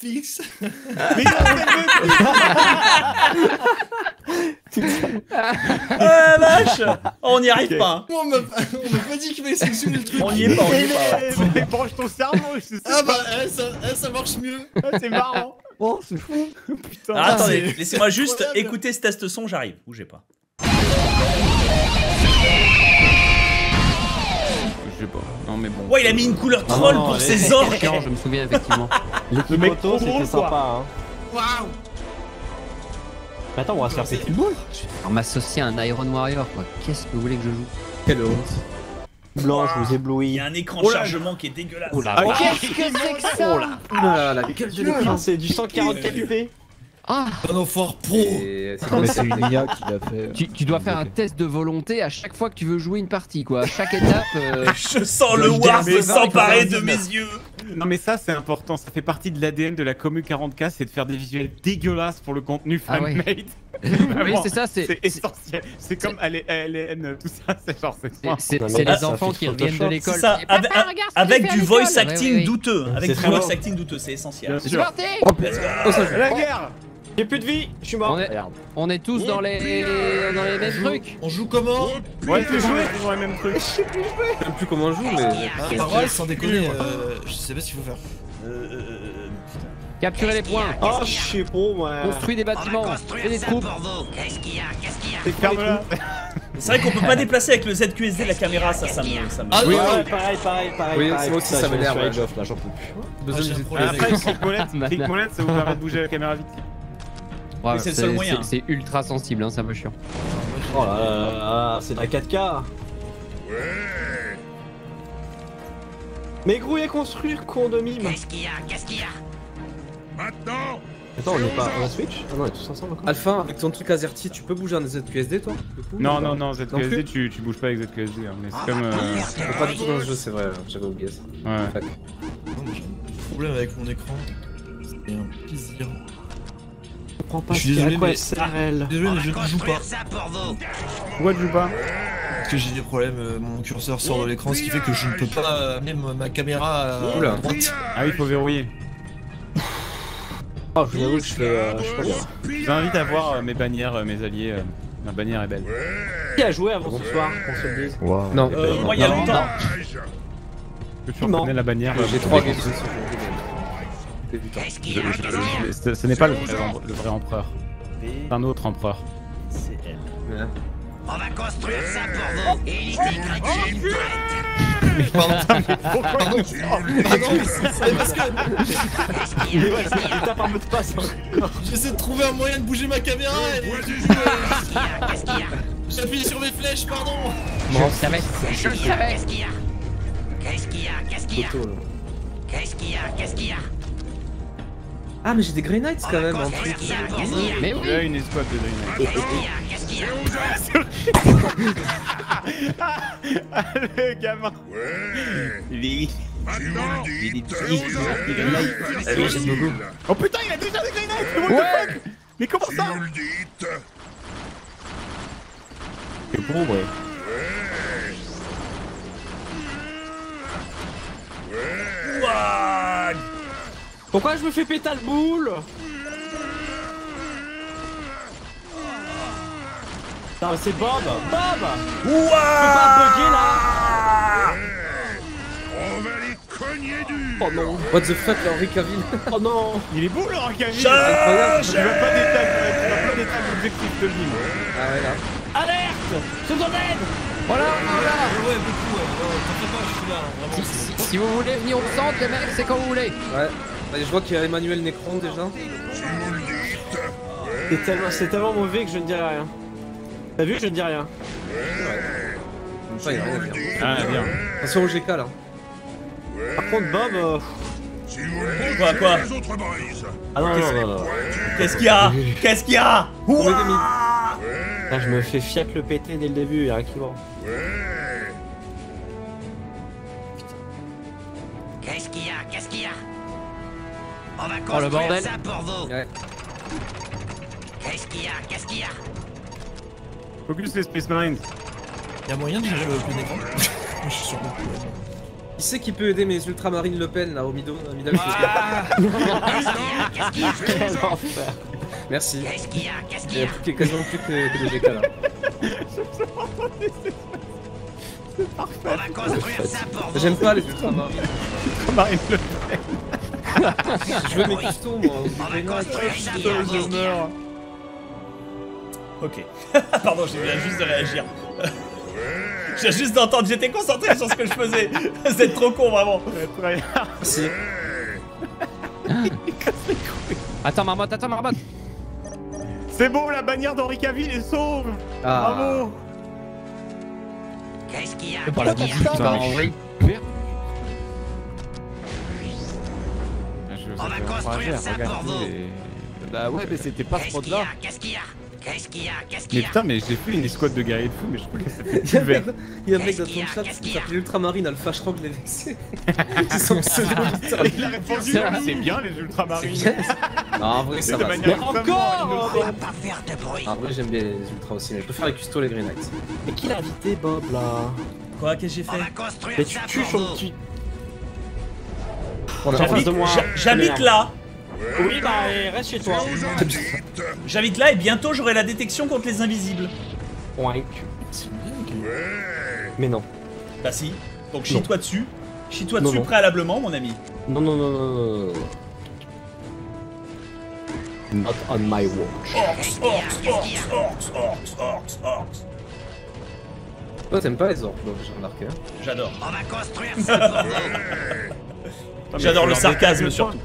fixe. Mais Ah vache Oh, On n'y arrive Ok. pas. On m'a pas dit qu'il fallait sélectionner le truc. On y est pas, on y est pas. mais- branche ton cerveau, je sais Ah bah, eh, ça, eh, ça marche mieux. Ah, c'est marrant. Oh, c'est fou. Putain. Alors, attendez, laissez-moi juste écouter ce test son, j'arrive. Bougez pas. Sais pas. Non, mais bon. Ouais, il a mis une couleur troll non, pour ses orques. Je me souviens effectivement. Le mec c'était sympa. Hein. Waouh Mais attends, on va se faire péter le boule. Alors m'associer à un Iron Warrior quoi. Qu'est-ce que vous voulez que je joue Quelle honte. Blanche, vous Il éblouis. y a un écran Oh de là, chargement qui est dégueulasse. Oh la Ah, vache. Qu'est-ce que c'est que ça Oula, la gueule de l'écran, c'est du 140 KUP. Ah Un enfoir pro Et c'est Mais c'est une IA qui l'a fait. tu, tu dois faire un test de volonté à chaque fois que tu veux jouer une partie quoi. À chaque étape. euh, Je sens le warp s'emparer de 99. mes yeux. Non, mais ça, c'est important. Ça fait partie de l'ADN de la commu 40K, c'est de faire des visuels dégueulasses pour le contenu Ah ouais. oui c'est ça, c'est C'est essentiel. C'est comme ALN, tout ça, c'est genre, c'est les enfants qui reviennent de l'école. Et avec, du voice acting ouais, ouais. douteux. Avec du voice acting douteux, c'est essentiel. C'est parti Let's go. Oh, je La guerre J'ai plus de vie, je suis mort. On est, on est tous dans les, dans les mêmes joue- trucs. On joue comment Ouais, joué, c'est toujours les mêmes trucs. Je sais même plus comment on joue, mais. Ah, Par contre, sans déconner, euh, je sais pas ce qu'il faut faire. Euh, euh, euh, Capturer les points. Oh, je sais pas, moi. Construis des bâtiments. Fais des troupes. C'est ferme-la. C'est vrai qu'on peut pas déplacer avec le ZQSD la caméra, ça, ça me. Ça me... Ah Oui, ouais, pareil, pareil, pareil. Oui, moi aussi, Putain, ça je me m'énerve, suis avec ouais. Geoff, là, j'en peux plus. Besoin j'ai un de. Après, clic molette, Mana. clic molette, ça vous permet de bouger la caméra vite. Ouais, c'est le seul moyen. c'est- C'est ultra sensible, hein, c'est un peu chiant. Oh là là là là, c'est de la 4K. Mais grouille à construire, con de mime. Qu'est-ce qu'il y a? Qu'est-ce qu'il y a? Attends, on est pas on Switch? Ah non, on est tous ensemble encore. Alpha, avec ton truc AZERTY, tu peux bouger un ZQSD toi du coup, Non, non, non, Non ZQSD, tu, tu bouges pas avec ZQSD, hein, mais c'est comme. euh, On peut pas du tout dans le jeu, c'est vrai, j'avais oublié ça. Ouais. Non, mais j'ai un problème avec mon écran. C'est un plaisir. Je comprends pas Je ce suis à désolé, quoi mais- elle. Désolé, mais je ne joue pas. Pourquoi tu joues pas Parce que j'ai des problèmes, euh, mon curseur sort de l'écran, ce qui fait que je ne peux pas amener ma caméra à Oula. droite. Ah oui, il faut verrouiller. Oh, je vous avoue que je fais. euh, je sais pas bien. Je vous invite à voir euh, mes bannières, euh, mes alliés. euh, Ma bannière est belle. Qui a joué avant ce soir, qu'on se le dise Non, Euh, moi, il y a Non, longtemps. Que tu Non. reconnais la bannière. euh, j'ai trois games construire. Qu'est-ce qu'il y Je- a je- Qu'est-ce qu'il y a je- Ce ce n'est pas le vrai, em- le vrai empereur. C'est un autre empereur. C'est elle. On va construire ça pour vous. Et l'idée grecque Pardon, mais parce que il tape un mot de passe. j'essaie de trouver un moyen de bouger ma caméra et Qu'est-ce qu'il y a? J'appuie sur mes flèches, pardon. Je le savais. Qu'est-ce qu'il y a? Qu'est-ce qu'il y a? Qu'est-ce qu'il y a? Qu'est-ce qu'il y a? Qu'est-ce qu'il y a? Ah, mais j'ai des Grey Knights quand même en plus. Mais Il y a oui. une escouade de Green Qu'est-ce qu'il y a Qu'est-ce qu'il y a Ah, le gamin Il est... Il est petit. Oh putain, il a déjà des Green Knights mais what the Ouais. fuck Mais comment ça C'est bon, ouais. Ouah Pourquoi je me fais péter le boule Non, mais c'est Bob Bob Ouah pas bugger, là Oh non What the fuck, Henri Cavill Oh non Il est beau le Rockaville Incroyable. Tu vas pas tags objectifs de l'île. Ah ouais, là. Alerte Seconde aide Voilà, voilà. Ouais, beaucoup, ouais. Non, T'inquiète pas, je suis là, Si, vraiment. si- si vous voulez venir au centre, les mecs, c'est quand vous voulez. Ouais. Bah, je vois qu'il y a Emmanuel Necron déjà. C'est tellement, c'est tellement mauvais que je ne dirai rien. T'as vu, je ne dis rien. Enfin, il y a rien à dire. Ah bien. Attention au GK là. Par contre, Bob. euh, Quoi, quoi Ah non, non, non, non. Qu'est-ce qu'il y a Qu'est-ce qu'il y a mid. Là, je me fais fiac le péter dès le début, y'a rien qui va. Qu'est-ce qu'il y a Qu'est-ce qu'il y a On va Oh, le construire bordel. ça pour vous Ouais. Qu'est-ce qu'il y a? Qu'est-ce qu'il y a? Focus les Space Marines. Y'a moyen de gérer le plein écran Je suis. Qui c'est qui peut aider mes ultramarines Le Pen là au middle, au middle Qu'est-ce qu'il y a? Quel enfer. Merci. Qu'est-ce qu'il y a? Qu'est-ce Il qu'il y y a a plus que quasiment plus que, que des GK là. On va construire ça pour vous. J'aime pas les ultramarines. Marine Le Je veux mes custos moi. Meurs. Ok. Pardon, j'ai viens juste de réagir. J'ai juste d'entendre, j'étais concentré sur ce que je faisais. Vous êtes trop con, vraiment. Merci. Attends, marmotte, attends, marmotte. C'est bon, la bannière d'Henri Cavill est sauve Ah. Bravo Qu'est-ce qu'il y a On va construire ça pour vous. Bah ouais, mais c'était pas ce Qu'est-ce qu'il y a prod-là. Qu'est-ce qu'il y a Qu'est-ce qu'il y a Qu'est-ce Mais qu'il y a putain, mais j'ai fait une escouade de guerriers de fou, mais je crois que ça fait Il y a plus vert. il y a un mec dans ton chat qui s'appelle Ultramarine Alpha, je crois que l'ai vexé. C'est son pseudo Il a répondu, c'est bien les ultramarines. Non, en vrai, ça de va. Mais encore On va pas faire de bruit. En vrai, j'aime bien les ultras aussi, mais je préfère les custos les Green Knights. Mais qui l'a invité Bob là? Quoi, qu'est-ce que j'ai On va fait? construire Mais tu ça tues pour son vous. A J'habite- J'habite de moi. j'ha- j'habite là. Oui, bah reste chez toi. J'habite là et bientôt j'aurai la détection contre les invisibles. Ouais. Mais non. Bah si. Donc chie-toi dessus. Chie-toi Non, dessus non. préalablement, mon ami. Non, non, non, non, non, non. Not on my watch. Orcs, orcs, orcs, orcs, orcs, orcs, orcs. Toi, t'aimes pas les orques, donc j'ai remarqué. hein. J'adore. On va construire ça J'adore le sarcasme surtout.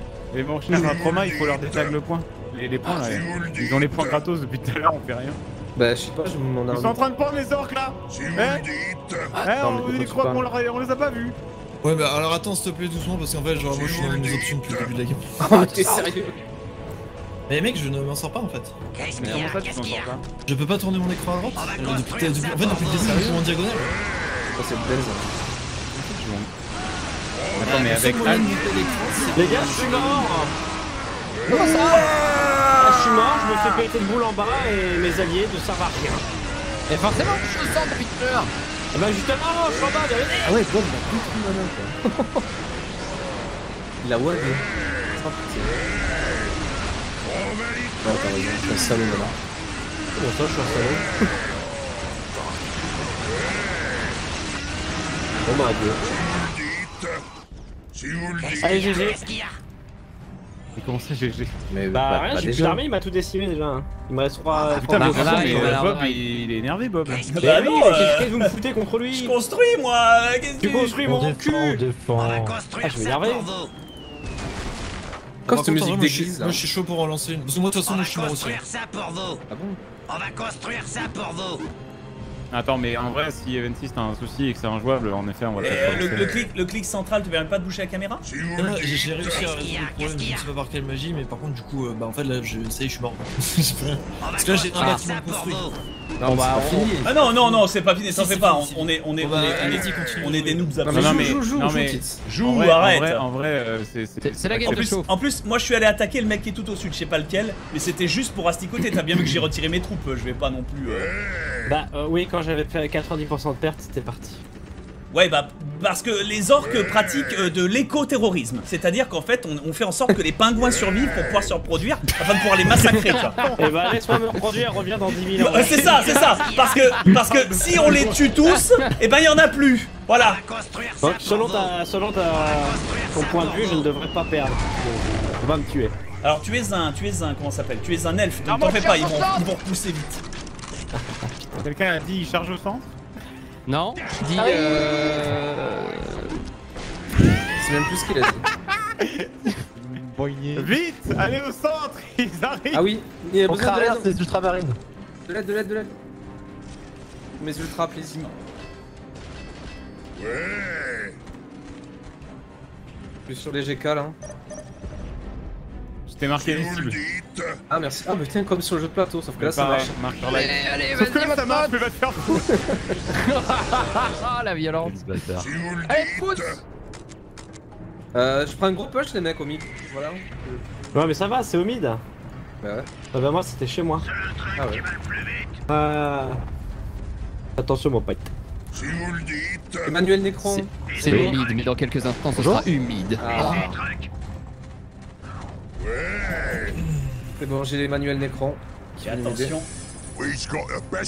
mon cher un trauma, il faut leur détag le point. Les, les points là, ils ont les points gratos depuis tout à l'heure, on fait rien. Bah, je sais pas, je m'en Ils sont en train de prendre les orques là Eh Eh, on, ils parles qu'on leur- on les a pas vus Ouais, bah alors attends, s'il te plaît, doucement, parce qu'en fait, genre, moi je suis dans mes options depuis le début de la game. Oh, mais t'es sérieux Mais mec, je ne m'en sors pas en fait. Qu'est-ce Mais qu'il y comment ça tu t'en sors pas Je peux pas tourner mon écran à droite On va Euh, En fait, depuis le début, je joue en diagonale. Oh, c'est. Attends, mais avec de Les gars, je suis mort Comment ça ah, Je suis mort, je me fais péter le boule en bas et mes alliés ne servent à rien. Et forcément, je sens depuis tout. Et bah justement, je suis en bas, derrière. Ah ouais, Bob, il a de mana quoi. Il a wallé. Sans pitié. Ouais, t'as raison, je suis un salaud là. Comment ça, je suis un salaud Bon bah, adieu. Allez, GG. Qu'est-ce qu'il y a mais comment ça GG Mais Bah rien, j'ai plus d'armée, il m'a tout décimé déjà. hein. Il me reste 3... Putain, mais, euh, Bob, il, est énervé, Bob. Bah non, qu'est-ce que vous me foutez contre Je lui construis moi. Tu construis mon cul On va Ah, construire je vais ça énerver. pour vous. Par cette musique moi, je suis- d'église Moi je suis chaud pour en lancer une. Parce que moi de toute On façon, je suis mort aussi. construire ça pour vous. Ah bon? On va construire ça pour vous. Attends, mais en vrai, si Eventis t'as un souci et que c'est injouable, en effet, on va peut-être euh, faire le, clic, le clic central te permet pas de bouger la caméra? J'ai j'ai réussi à résoudre le problème, je a sais pas par quelle magie, mais par contre, du coup, euh, bah en fait là, je, ça y est, je suis mort. On va Parce que là, j'ai un construire bâtiment construit. Non, bah, on- fini. Ah non, non, non, c'est pas fini, t'en fais c'est pas. fini, On, on est, on est, on bah, est, on est- des noobs absolus. non, joue, mais- joue, joue, arrête. En vrai, euh, c'est. La game En de en plus, moi je suis allé attaquer le mec qui est tout au sud, je sais pas lequel, mais c'était juste pour asticoter. T'as bien vu que j'ai retiré mes troupes, je vais pas non plus. Bah oui, quand j'avais fait 90% de pertes, c'était parti. Ouais, bah, parce que les orques pratiquent euh, de l'éco-terrorisme. C'est-à-dire qu'en fait, on, on fait en sorte que les pingouins survivent pour pouvoir se reproduire afin de pouvoir les massacrer, quoi. Et bah laisse-moi me reproduire, reviens dans 10 000 ans. Euh, c'est ça, c'est ça. Parce que, parce que si on les tue tous, et ben il y en a plus. Voilà. Donc, selon ta, selon ta, ton point de vue, je ne devrais pas perdre. On va me tuer. Alors tu es un, tu es un, comment ça s'appelle? Tu es un elfe, donc t'en fais pas, ils vont, ils vont repousser vite. Quelqu'un a dit il charge au centre Non Dis. Euh... C'est même plus ce qu'il a dit. Vite Allez au centre Ils arrivent Ah oui, il y a On besoin de traverse l'aide. les ultramarines. De l'aide, de l'aide, de l'aide. Mes ultras, plaisir. Je suis sur les GK là. Je t'ai marqué les cibles. Ah merci. Ah mais tiens comme sur le jeu de plateau, sauf que là ça marche. marque sur live. Allez, allez, Sauf que vas-y, là, ça marche, mais va te faire foutre Ah, la violence. Allez, pousse Euh, je prends un gros push les mecs au mid. Voilà. Ouais, mais ça va, c'est humide. Bah ouais. Ah bah moi, c'était chez moi. Ah ouais. Euh... Attention, mon pote. Emmanuel Nécron. C'est- C'est humide, mais dans quelques instants, ce sera humide. Ah. C'est bon, j'ai qui Et vient m'aider. attention.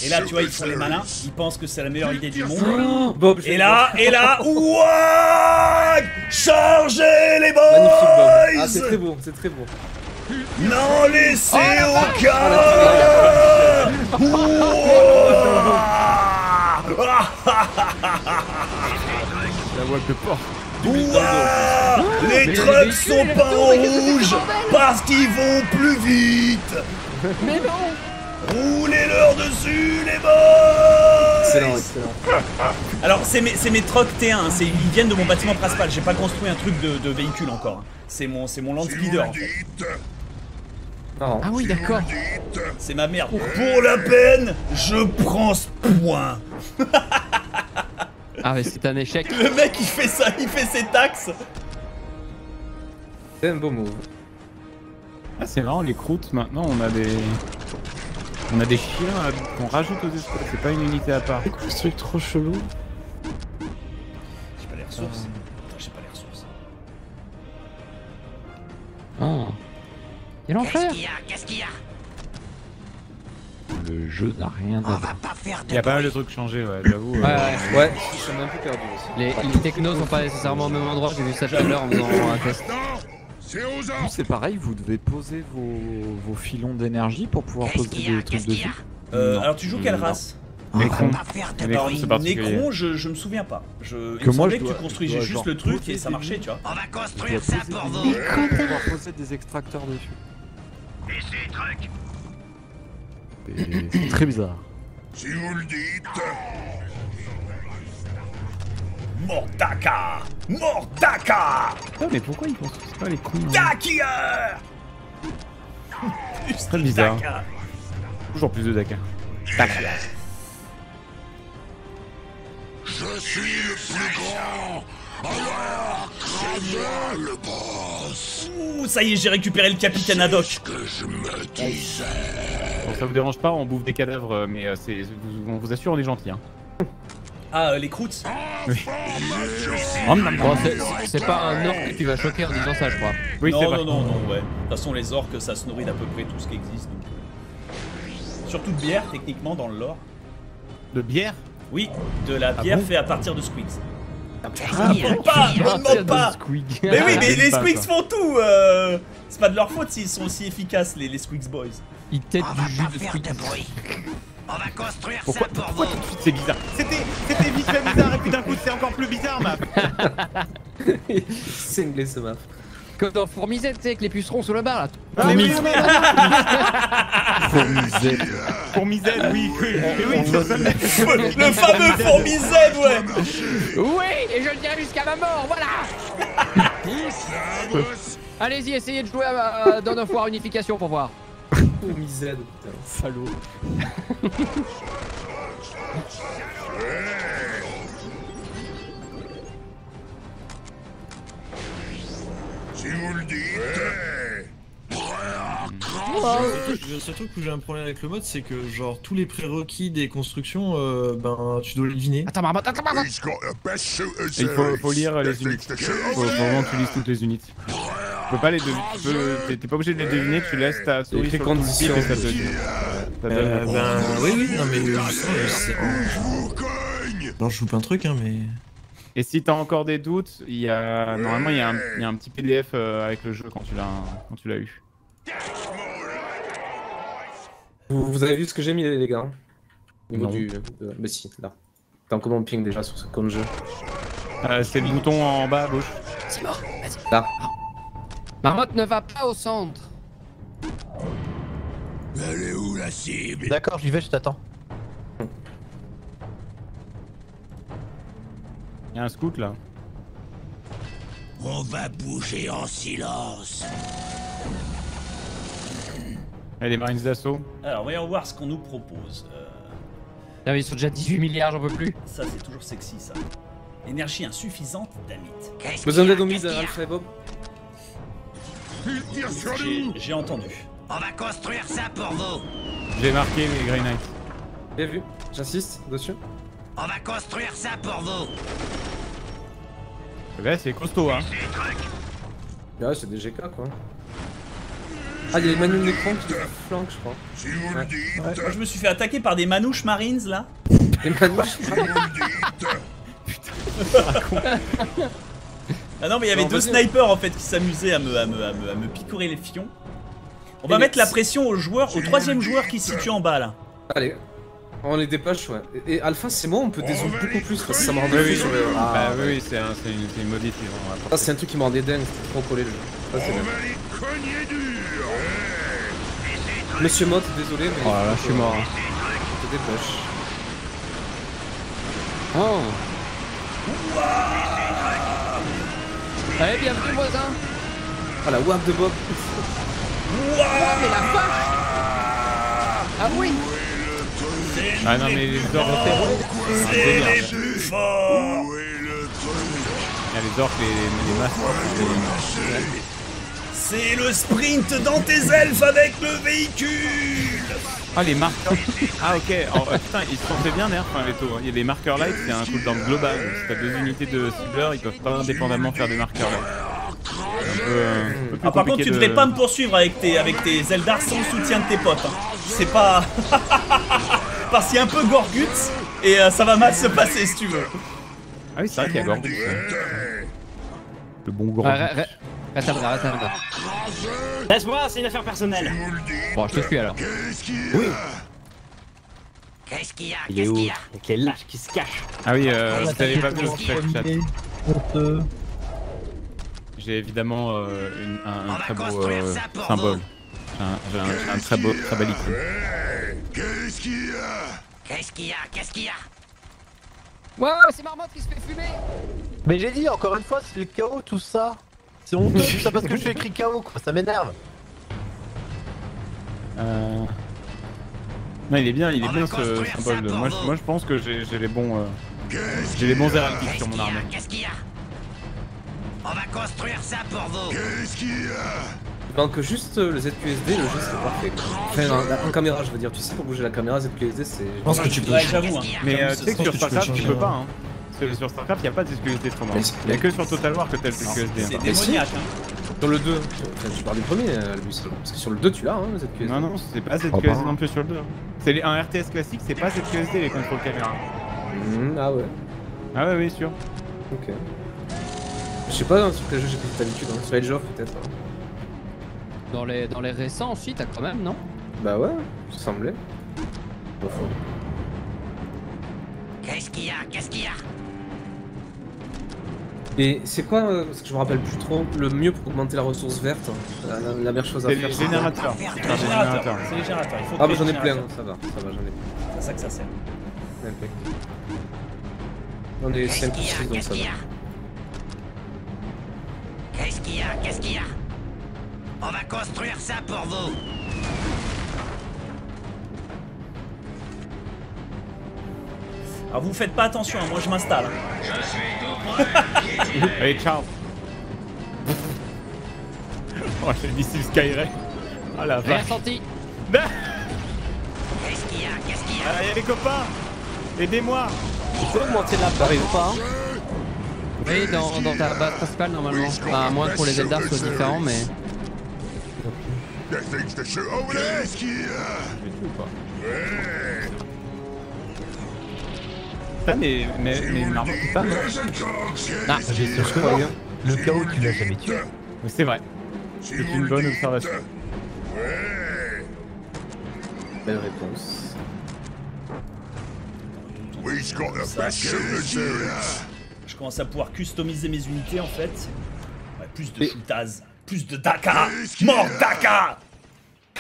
Et là, tu vois, ils font les malins. Ils pensent que c'est la meilleure idée du monde. Oh, Bob, Et là, et là, ouah Chargez les voir. Magnifique Bob. boys Ah, c'est très beau, c'est très beau. N'en laissez aucun La voix de porte. Ouah Les trucks sont pas en rouge parce qu'ils vont plus vite Mais non Roulez-leur dessus, les boys Excellent, excellent. Alors, c'est mes, c'est mes trucks T1, hein, c'est- ils viennent de mon bâtiment principal. J'ai pas construit un truc de, de véhicule encore. C'est mon, c'est mon land speeder en fait. Marrant. Ah oui, d'accord. C'est ma merde. Pour la peine, je prends ce point. Ah, mais c'est un échec. Le mec, il fait ça, il fait ses taxes. C'est un beau move. Ah, c'est marrant, les croûtes, maintenant, on a des... On a des chiens qu'on rajoute aux escouades, c'est pas une unité à part. C'est quoi ce truc trop chelou J'ai pas les ressources. J'ai pas les ressources. Ah. Quel Qu'est-ce enfer qu'il y a? Qu'est-ce qu'il y a? Le jeu n'a rien On à va de Il y a pas mal de trucs changés, ouais, j'avoue. euh, Ouais, ouais. Ouais, un peu aussi. Les, les technos sont pas nécessairement au même endroit, j'ai vu ça tout à l'heure en faisant un test. C'est pareil, vous devez poser vos, vos filons d'énergie pour pouvoir poser des trucs dessus. Euh, alors, tu joues quelle race On va Nécron. pas faire de Nécron, je, je me souviens pas. Je, il Que me moi, je que dois- tu construisais juste genre le truc et ça marchait, tu vois. On va On construire ça pour vous. pour pouvoir poser des extracteurs dessus. Et C'est très bizarre. Mordaka Mordaka Putain, mais pourquoi ils construisent pas les couilles hein Dakia Très bizarre. Daka. Toujours plus de Daka. Ouh, ça y est, j'ai récupéré le capitaine Haddock. Bon, ça vous dérange pas, on bouffe des cadavres, euh, mais euh, c'est, vous- on vous assure, on est gentil. Hein. Ah, euh, les croûtes Oh, Bon, c'est- pas un orc que tu vas choquer en disant ça, je crois. Oui, non, c'est non, vrai. non, non, ouais. De toute façon, les orques, ça se nourrit d'à peu près tout ce qui existe. donc, euh. Surtout de bière, techniquement, dans le lore. De bière? Oui, de la bière bon? faite à partir de squigs. Qu'est-ce qu'il y a demande pas, me pas. Mais oui, mais j'aime les squigs font tout euh, C'est pas de leur faute s'ils sont aussi efficaces, les, les squigs boys. Il tête On va du jus de faire Squig. de bruit. On va construire Pourquoi, ça pour pourquoi vous. tout de suite c'est bizarre C'était, c'était vite fait bizarre et puis d'un coup c'est encore plus bizarre, ma. C'est anglais ce map. Comme dans Fourmisette, tu sais, avec les pucerons sous le bar là. Ah, oui, oui, oui. Oui, oui, oui, oui, ça, ça, Le fameux fourmisède, ouais Oui, et je le dirai jusqu'à ma mort, voilà Allez-y, essayez de jouer à, à Dawn of War Unification pour voir. Oh, misère, putain. Salaud. Le seul truc où j'ai un problème avec le mode, c'est que genre tous les prérequis des constructions, euh, ben tu dois les deviner. Attends, marmotte, attends, marmotte Il faut, faut lire les unités. Faut, faut vraiment que tu lises toutes les unités. Tu peux pas les deviner. T'es pas obligé de les deviner, tu laisses ta souris sur conditions. et ça te donne Euh, ben oui, oui, non mais je sais, je sais. Alors je joue plein de trucs, hein, mais. Et si t'as encore des doutes, il y a normalement il y, a un- il y a un petit PDF euh, avec le jeu quand tu l'as quand tu l'as eu. Vous, vous avez vu ce que j'ai mis, les gars Au niveau Non. du. Mais si, là. T'es en comment ping déjà sur ce compte jeu Euh, c'est le bouton en bas à gauche. Là. Marmotte ne va pas au centre. Elle est où la cible? D'accord, j'y vais, je t'attends. Il y a un scout là. On va bouger en silence. Il y a des marines d'assaut. Alors, voyons voir ce qu'on nous propose. Euh, Ah mais ils sont déjà 18 milliards, j'en peux plus. ça, c'est toujours sexy, ça. Énergie insuffisante d'amite. Qu'est-ce Besoin d'aide au Qu'est-ce mid, qu'il y a Alpha et Bob J'ai entendu. On va construire ça pour vous. J'ai marqué les Grey Knights. Bien vu, j'insiste dessus. On va construire ça pour vous. Ouais, c'est costaud, hein. Ouais, c'est des GK quoi. Ah, il y a les manuels d'écran qui flanquent, je crois. Ouais. Moi, je me suis fait attaquer par des manouches marines là. Les manouches. Ah non mais il y avait Non, deux snipers en fait qui s'amusaient à me, à, me, à, me, à me picorer les fions. On va Et mettre la pression au joueur, au troisième joueur qui se situe en bas là. Allez, on les dépêche, ouais. Et, et Alpha, c'est moi, on peut dézoomer beaucoup plus parce que ça me rend Oui, sur. Ah, bah oui, c'est un- c'est une, c'est une modif. Ça, c'est un truc qui me rendait dingue, c'était trop collé le jeu. Ça, c'est bien. Monsieur Mott, désolé, mais. Oh là là, je suis mort. hein. Je te dépêche. Oh. Allez, bienvenue, voisin. Ah, la wap de Bob. Oh, mais la vache Ah oui Ah non, mais les orques, c'est un délire. Il y a les orques, les, les masques. les- C'est le sprint dans tes elfes avec le véhicule Ah, les marqueurs. Ah, ok. Alors, euh, putain, ils se sont fait bien d'ailleurs, enfin, les taux. Il y a les marqueurs light, c'est un cooldown global. Donc, si t'as deux unités de cibleurs, ils peuvent pas indépendamment faire des marqueurs light. C'est un peu, euh, un peu plus Ah, par contre, tu de- devrais pas me poursuivre avec tes, avec tes Eldar sans le soutien de tes potes. hein. C'est pas. Parce qu'il y a un peu Gorguts et euh, ça va mal se passer si tu veux. Ah oui, c'est vrai qu'il y a Gorgus. ouais. Le bon re- Reste à là, reste à là. Laisse-moi, c'est une affaire personnelle. Bon, je te suis alors. Qu'est-ce qu'il y a? Il est Qu'est-ce où qu'il y a? Quel lâche qui se cache Ah oui, euh, vous avez pas vu le chat. J'ai évidemment euh, une- un, très beau euh, symbole. J'ai un, un- un très beau, très bel icône. Qu'est-ce qu'il y a? Qu'est-ce qu'il y a? Qu'est-ce qu'il y a Ouais, ouais, c'est Marmotte qui se fait fumer Mais j'ai dit encore une fois, c'est le chaos tout ça. C'est honteux tout ça parce que je suis écrit chaos quoi, ça m'énerve. Euh... Non, il est bien, il est On bien va ce construire ça symbole. pour Moi, vous. je, moi, je pense que j'ai les bons, euh, j'ai les bons héraldiques sur mon armée. Qu'est-ce qu'il y a? On va construire ça pour vous. Qu'est-ce qu'il y a? Il manque juste euh, le ZQSD, le jeu c'est parfait. en, en caméra, je veux dire, tu sais, pour bouger la caméra, ZQSD c'est. Je pense que tu peux. Ouais, j'avoue. hein. Mais euh, tu sais que sur que tu StarCraft, tu peux pas. hein. Hein. Sur, sur StarCraft, il n'y a pas de ZQSD autrement. Mais- Il n'y a que sur Total War que t'as le ZQSD. C'est hein. démoniaque. hein. Sur le 2, enfin, je parle du premier, euh, Albus, parce que sur le 2 tu l'as, hein, le ZQSD. Non, non, c'est pas. ZQSD non plus sur le 2. hein. C'est les- un RTS classique, c'est pas ZQSD les contrôles caméra. Mhm, ah ouais, Ah ouais, oui, sûr. ok. Je sais pas hein, sur quel jeu j'ai pris cette habitude, hein. sur Age of peut-être. hein. Dans les, dans les récents aussi, t'as quand même, non Bah ouais, ça semblait. Qu'est-ce qu'il y a? Qu'est-ce qu'il y a? Et c'est quoi, euh, parce que je me rappelle plus trop, le mieux pour augmenter la ressource verte hein, la, la- la meilleure chose à C'est faire les c'est- générateurs. C'est C'est les un générateurs. générateur. C'est les générateurs. Il faut Ah bah j'en ai plein, ça va, ça va, j'en ai plein. C'est à ça que ça sert. J'en ai Qu'est-ce 5 ou qu'il y 6 a donc ça va. Qu'est-ce qu'il y a? Qu'est-ce qu'il y a? On va construire ça pour vous. Alors vous faites pas attention, hein, moi je m'installe. hein. Allez, ciao Oh, j'ai dit c'est Skyray. Oh la Rien vache. senti Qu'est-ce qu'il y a? Qu'est-ce qu'il y a? Ah, y'a les copains Aidez-moi Tu peux augmenter la barre ou pas hein Oui, dans, dans ta base principale normalement. Enfin, à moins que pour les Eldar soit différent, mais. Qu'est-ce qu'il y a? Je vais tuer ou pas Putain, mais, mais, mais arme qui parle. Ah, J'ai sûr que le chaos tu l'as jamais tué. Mais C'est vrai. C'est une bonne observation. Belle réponse. Ça, Je commence à pouvoir customiser mes unités en fait. Ouais, plus de Et- shootaz, plus de Daka Mort Daka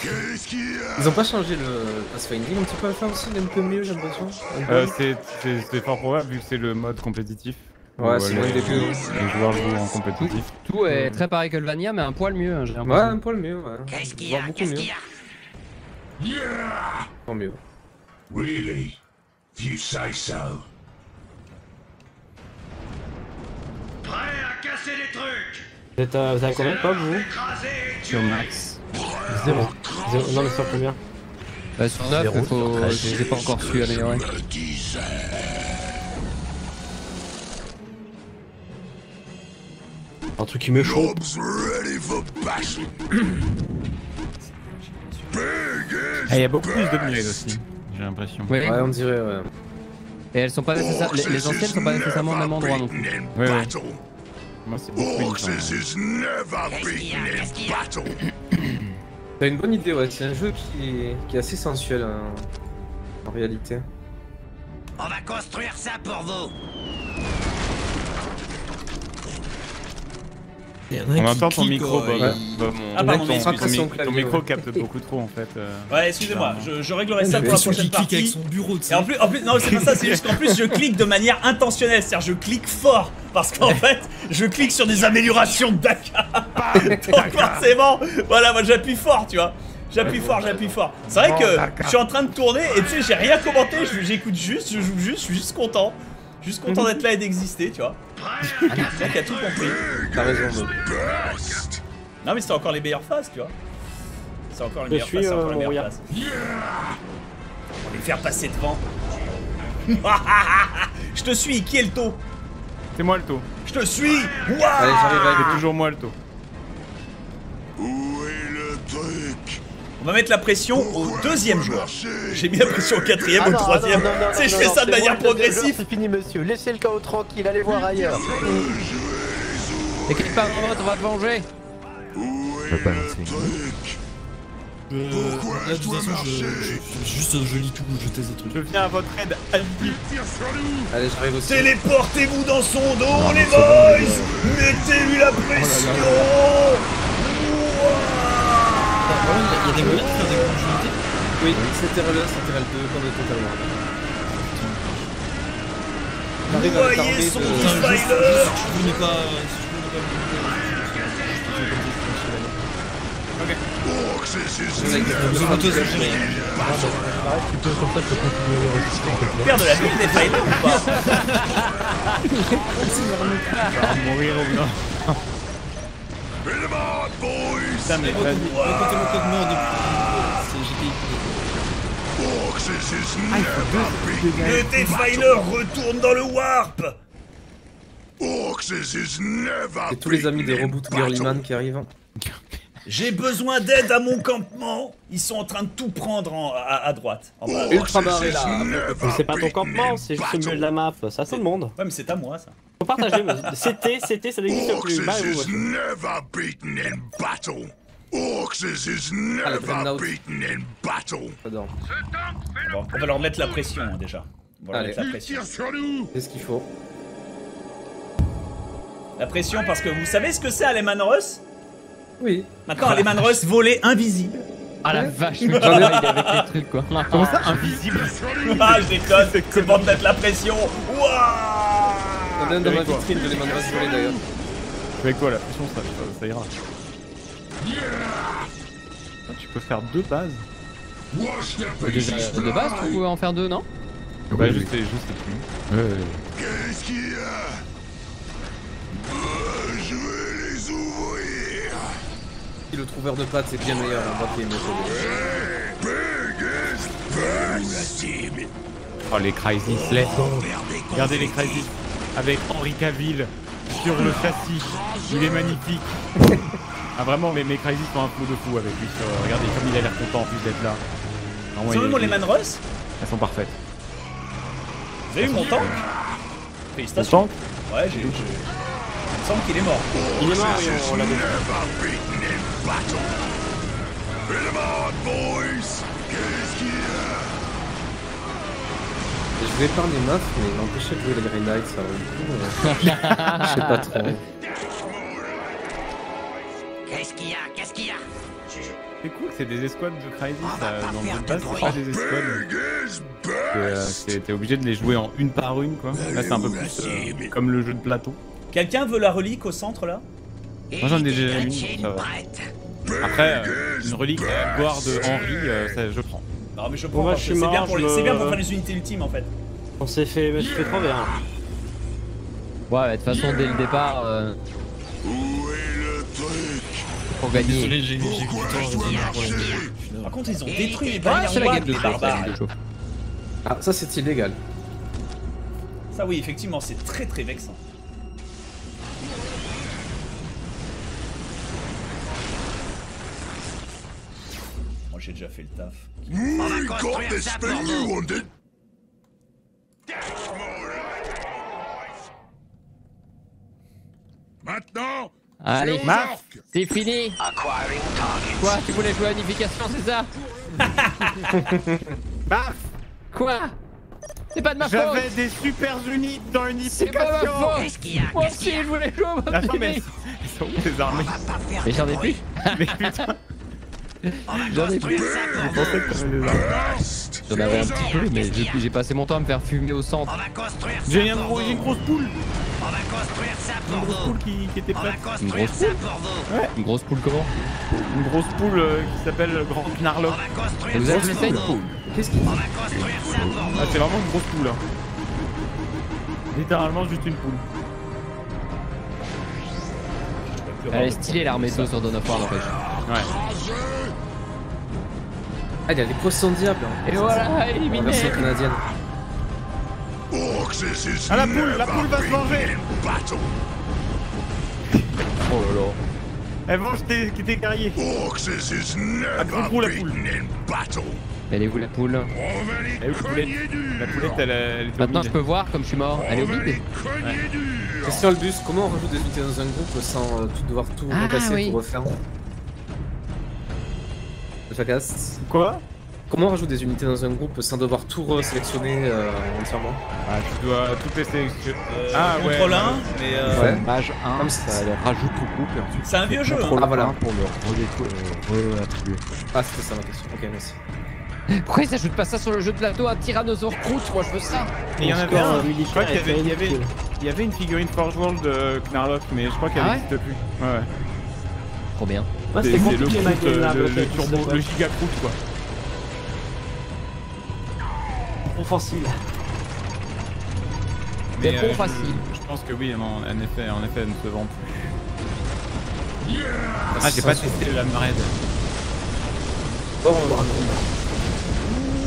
Ils ont pas changé le pathfinding un petit peu à faire aussi, un peu mieux j'ai l'impression Euh, c'est- fort probable vu que c'est le mode compétitif. Ouais, c'est euh, les, début, les joueurs jouent en compétitif. Tout est très pareil que le Vania, mais un poil mieux, hein, j'ai Ouais, l'impression. un poil mieux, ouais. Qu'est-ce qu'il y a Qu'est-ce qu'il y a Tant mieux. Really? If you say so. Prêt à casser les trucs euh, vous êtes à, vous avez combien de pop vous? Sur max. Zéro. Zéro. Non mais sur combien? Bah sur 9, Zéro, faut... je les ai pas encore su améliorer. Un truc qui me m'échauffe. Il ah, eh, y a beaucoup plus de mules aussi, j'ai l'impression. Ouais. ouais, on dirait, ouais. Et elles sont pas nécessairement. Les, les anciennes sont pas nécessairement au même endroit non plus. Ouais, ouais. T'as une bonne idée, ouais. C'est un jeu qui est, qui est assez sensuel hein, en réalité. On va construire ça pour vous. Il y en a On qui entend ton micro, Bob. il- Bob, mon- Ah, pardon, ton- ton, micro ouais. capte beaucoup trop en fait. euh. Ouais, excusez-moi, je, je réglerai ça pour la prochaine clique avec partie. son bureau. Et en plus, en plus, non, c'est pas ça, c'est juste qu'en plus, je clique de manière intentionnelle, c'est-à-dire je clique fort, parce qu'en fait, je clique sur des améliorations de Dakar. Donc forcément, voilà, moi j'appuie fort, tu vois. J'appuie fort, j'appuie fort. C'est vrai que je suis en train de tourner et tu sais, j'ai rien commenté, j'écoute juste, je joue juste, je suis juste content. Juste content d'être là et d'exister, tu vois. Le mec a tout compris. T'as raison, Bob. Non, mais c'est encore les meilleures phases, tu vois. C'est encore les meilleures phases, c'est encore euh, les meilleures mon phases. On va les faire passer devant. je te suis, qui est le taux C'est moi le taux. Je te suis Allez, j'arrive C'est toujours moi le taux. Où est le truc? On va mettre la pression au deuxième joueur. J'ai mis la pression au quatrième, Ah au non, troisième. ah non, non, non, Tu sais, je fais non, ça de c'est manière progressive. C'est fini, monsieur. Laissez le chaos tranquille, allez voir ailleurs. Et clique pas en mode, on va te venger. Peux est pas Euh, là, je de toute dois façon, je, je- juste je lis tout, je teste des trucs. Je viens à votre aide. Nous Allez, j'arrive aussi. Téléportez-vous dans son dos, les boys Mettez-lui la pression Ah, il y il y a des moyens de faire des unités Oui, c'était le 1, c'était le 2, qu'on est totalement. À de- Si je connais pas, si je connais pas le plaît. Faire de la vie des Defiler ou pas On va mourir ou non Putain, mais mon code mort. C'est never Le Defiler retourne dans le Warp Orcs is never Et tous les amis des beaten in Reboot battle. Girlyman qui arrivent. J'ai besoin d'aide à mon campement Ils sont en train de tout prendre en- à, à droite. En bas. Là. c'est pas ton campement, c'est juste le milieu de la map. Ça, tout le monde. Ouais, mais c'est à moi ça. Faut partager. CT, CT, ça n'existe Orcs plus. Bah, is never beaten in battle. Orcs is never Dreadnought. beaten in battle. On va leur mettre la pression hein, déjà. On va leur mettre la pression. C'est ce qu'il faut? La pression parce que vous savez ce que c'est Aleman Russ Oui. Maintenant Aleman Russ volé invisible. Ah la vache, mais il avec les trucs quoi. Comment ça invisible Ah je déconne, c'est pour te mettre la pression. Waouh On vient dans ma vitrine de les Mandrace voler d'ailleurs. Avec quoi la pression ça, ça, ça ira. Ah, Tu peux faire deux bases. The Déjà, pieces de base, tu pouvais en faire deux, non? Bah juste, les- juste les plumes. Qu'est-ce qu'il y a? Euh, Je vais les ouvrir. Si le trouveur de pâtes c'est bien meilleur, on voit qu'il. Oh les Crisis, let's go Regardez les Crisis avec Henri Cavill sur le châssis, il est magnifique Ah vraiment, mes, mes Crisis sont un flow de fou avec lui sur... Regardez comme il a l'air content en plus d'être là. Vraiment, Sur il le est- mot Aleman Russ Elles sont parfaites. Vous avez vu mon tank? Félicitations. tank? Ouais, j'ai. Il me semble qu'il est mort. Il est mort, oui, on- l'a battle. Boys. Qu'est-ce qu'il Je vais épargner Maf, mais l'empêcher de jouer les Green Knights, ça va du coup. euh, Je sais pas trop. Qu'est-ce qu'il y a? Qu'est-ce qu'il y a? C'est cool, c'est des escouades de Crisis On va euh, pas dans le c'est pas des escouades. Euh, T'es obligé de les jouer en une par une quoi. Là c'est un peu plus euh, comme le jeu de plateau. Quelqu'un veut la relique au centre là? Moi, j'en ai déjà une, ça va. Après, euh, une relique à gloire de Henri, euh, ça, je prends. Non, mais je Bon, prends moi, parce je que suis c'est bien, pour bien faire les unités ultimes en fait. On s'est fait, je fait trop bien. Ouais, de toute façon, dès le départ, euh, Où est le truc pour gagner. Désolé, j'ai. Par contre, ils ont détruit les Ouais, barrières c'est la game de barbares. Ah, ça c'est illégal. Ça, oui, effectivement, c'est très très vexant. J'ai déjà fait le taf. We va got construire this ça thing pour you vous. wanted. Maintenant, Allez, c'est fini. Quoi Tu voulais jouer à unification, c'est ça? Paf Quoi? C'est pas de ma faute. J'avais des super unités dans C'est pas ma unification. faute. Qu'est-ce qu'il y a? Moi Qu'est-ce aussi, je voulais jouer au Attends, mais elles sont où tes armées? Mais j'en ai plus. Mais putain, J'en ai construire plus. ça J'en avais un petit peu, mais j'ai j'ai passé mon temps à me faire fumer au centre. ça J'ai une, gros- j'ai une grosse poule On va construire ça Une pour grosse vous. poule qui, qui était prête construire grosse ça pour vous. Une grosse poule comment Une grosse poule euh, qui s'appelle le Grand Et vous ça avez pour l'essai vous. Qu'est-ce qu'il ça pour Ah, c'est vraiment une grosse poule. Hein. Littéralement juste une poule. Elle est stylée l'armée d'eau sur Dawn of War n'empêche. Ouais. Ah, il y a des poissons diables. hein. Et voilà, éliminé version canadienne. Ah, la poule, la poule va se battle. Oh là là. Elle venge tes, tes guerriers. Ah, gros, la poule. Elle est où la poule? Elle est où, la poulette? La poulette, elle, elle au Maintenant je peux voir comme je suis mort. Elle est au vide. Question Albus, comment on rajoute des unités dans un groupe sans euh, tout devoir tout Ah, repasser oui. pour refaire? Jacast Quoi? Comment on rajoute des unités dans un groupe sans devoir tout resélectionner euh, entièrement? Ah, tu dois tout laisser. Euh, Ah, ouais. contrôle 1, mais euh, Ouais. Mage 1, Comme ça les rajoute au groupe et ensuite. c'est un vieux jeu. Ah, voilà. 1 pour le redétruire. réattribuer. Ah, c'était ça ma question. Ok, merci. Pourquoi ils s'ajoutent pas ça sur le jeu de plateau Un tyrannosaure croûte Moi je veux ça Et il y en avait un. euh, Je crois qu'il y avait, il y avait, militaire il y avait une figurine Forge World de Knarlock, mais je crois qu'elle Ah ouais n'existe plus. Ouais, ouais. Trop bien. Moi, C'est le game là. euh, le, le turbo, le giga Groot, quoi. Trop facile. C'est Mais, trop euh, facile. Je, je pense que oui, en, en effet, en effet, elle ne se vend plus. Ah, j'ai pas testé le Lamred. Bon,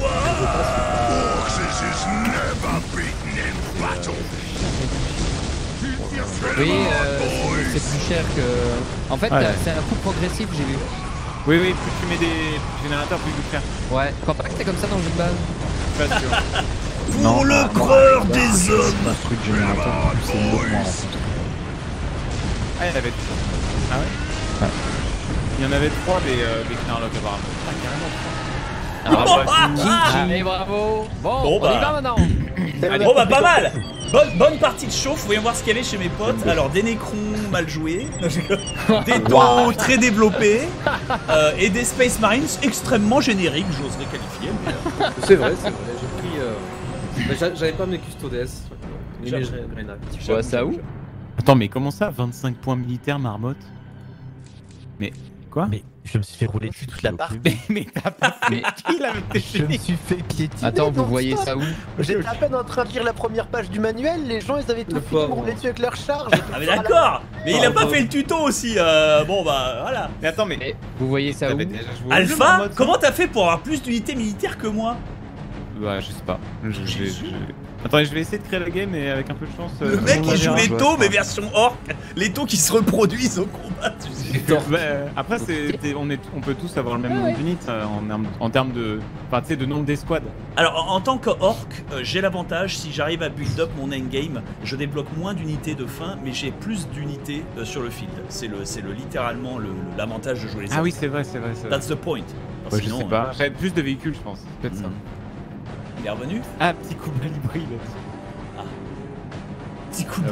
Orcs, this is never beaten in battle. Oui, euh, c'est plus cher que. En fait, Ouais. c'est un coût progressif, j'ai vu. Oui, oui, plus tu mets des générateurs, plus coûte cher. Ouais, je crois pas que c'est comme ça dans le jeu de base. Pas sûr. Pour le creur des hommes. Un truc générateur, plus c'est. Ah, il y en avait. Ah ouais Il y en avait trois des, euh, des Knarlock apparemment. Ah, carrément. Ah, bah, Allez, bravo Bon, Bon, on bah. y va maintenant Bon bah pas mal bonne, bonne partie de chauffe, voyons voir ce qu'il y avait chez mes potes. Alors des nécrons mal joués, des taux très développés, euh, et des Space Marines extrêmement génériques, j'oserais qualifier. mais, euh, c'est vrai, c'est vrai. J'ai pris. euh, j'a- J'avais pas mes. Grenades. Tu vois ça où? Attends, mais comment ça 25 points militaires, marmotte? Mais quoi Mais je me suis fait rouler dessus toute la part. Mais, mais t'as pas fait Je me suis fait piétiner. Attends, vous voyez ça où J'étais à peine en train de lire la première page du manuel, les gens ils avaient tout fini, roulaient dessus avec leur charge. Ah mais d'accord Mais il a Oh, pas bon. fait le tuto aussi, euh, bon bah voilà. Mais attends, mais. Mais vous voyez ça où Alpha Comment t'as fait pour avoir plus d'unités militaires que moi? Ouais, je sais pas. Je, je- je- je- Attendez, je vais essayer de créer la game et avec un peu de chance. Le euh, mec on il joue les taux mais version orc, les taux qui se reproduisent au combat. tu sais. Bah, euh, après, c'est, t'es- on, est, on peut tous avoir le même nombre d'unités euh, en, termes- en termes de. Enfin, tu sais, de nombre d'escouades. Alors en, en tant qu'orc, euh, j'ai l'avantage, si j'arrive à build up mon endgame, je débloque moins d'unités de fin, mais j'ai plus d'unités euh, sur le field. C'est le, c'est le littéralement le- le- l'avantage de jouer les Ah orcs. oui, c'est vrai, c'est vrai. c'est vrai. That's the point. Ouais, que je sais sinon, pas. euh, J'avais plus de véhicules, je pense. Peut-être ça. Il est revenu? Ah, petit coup de libri là. Petit coup de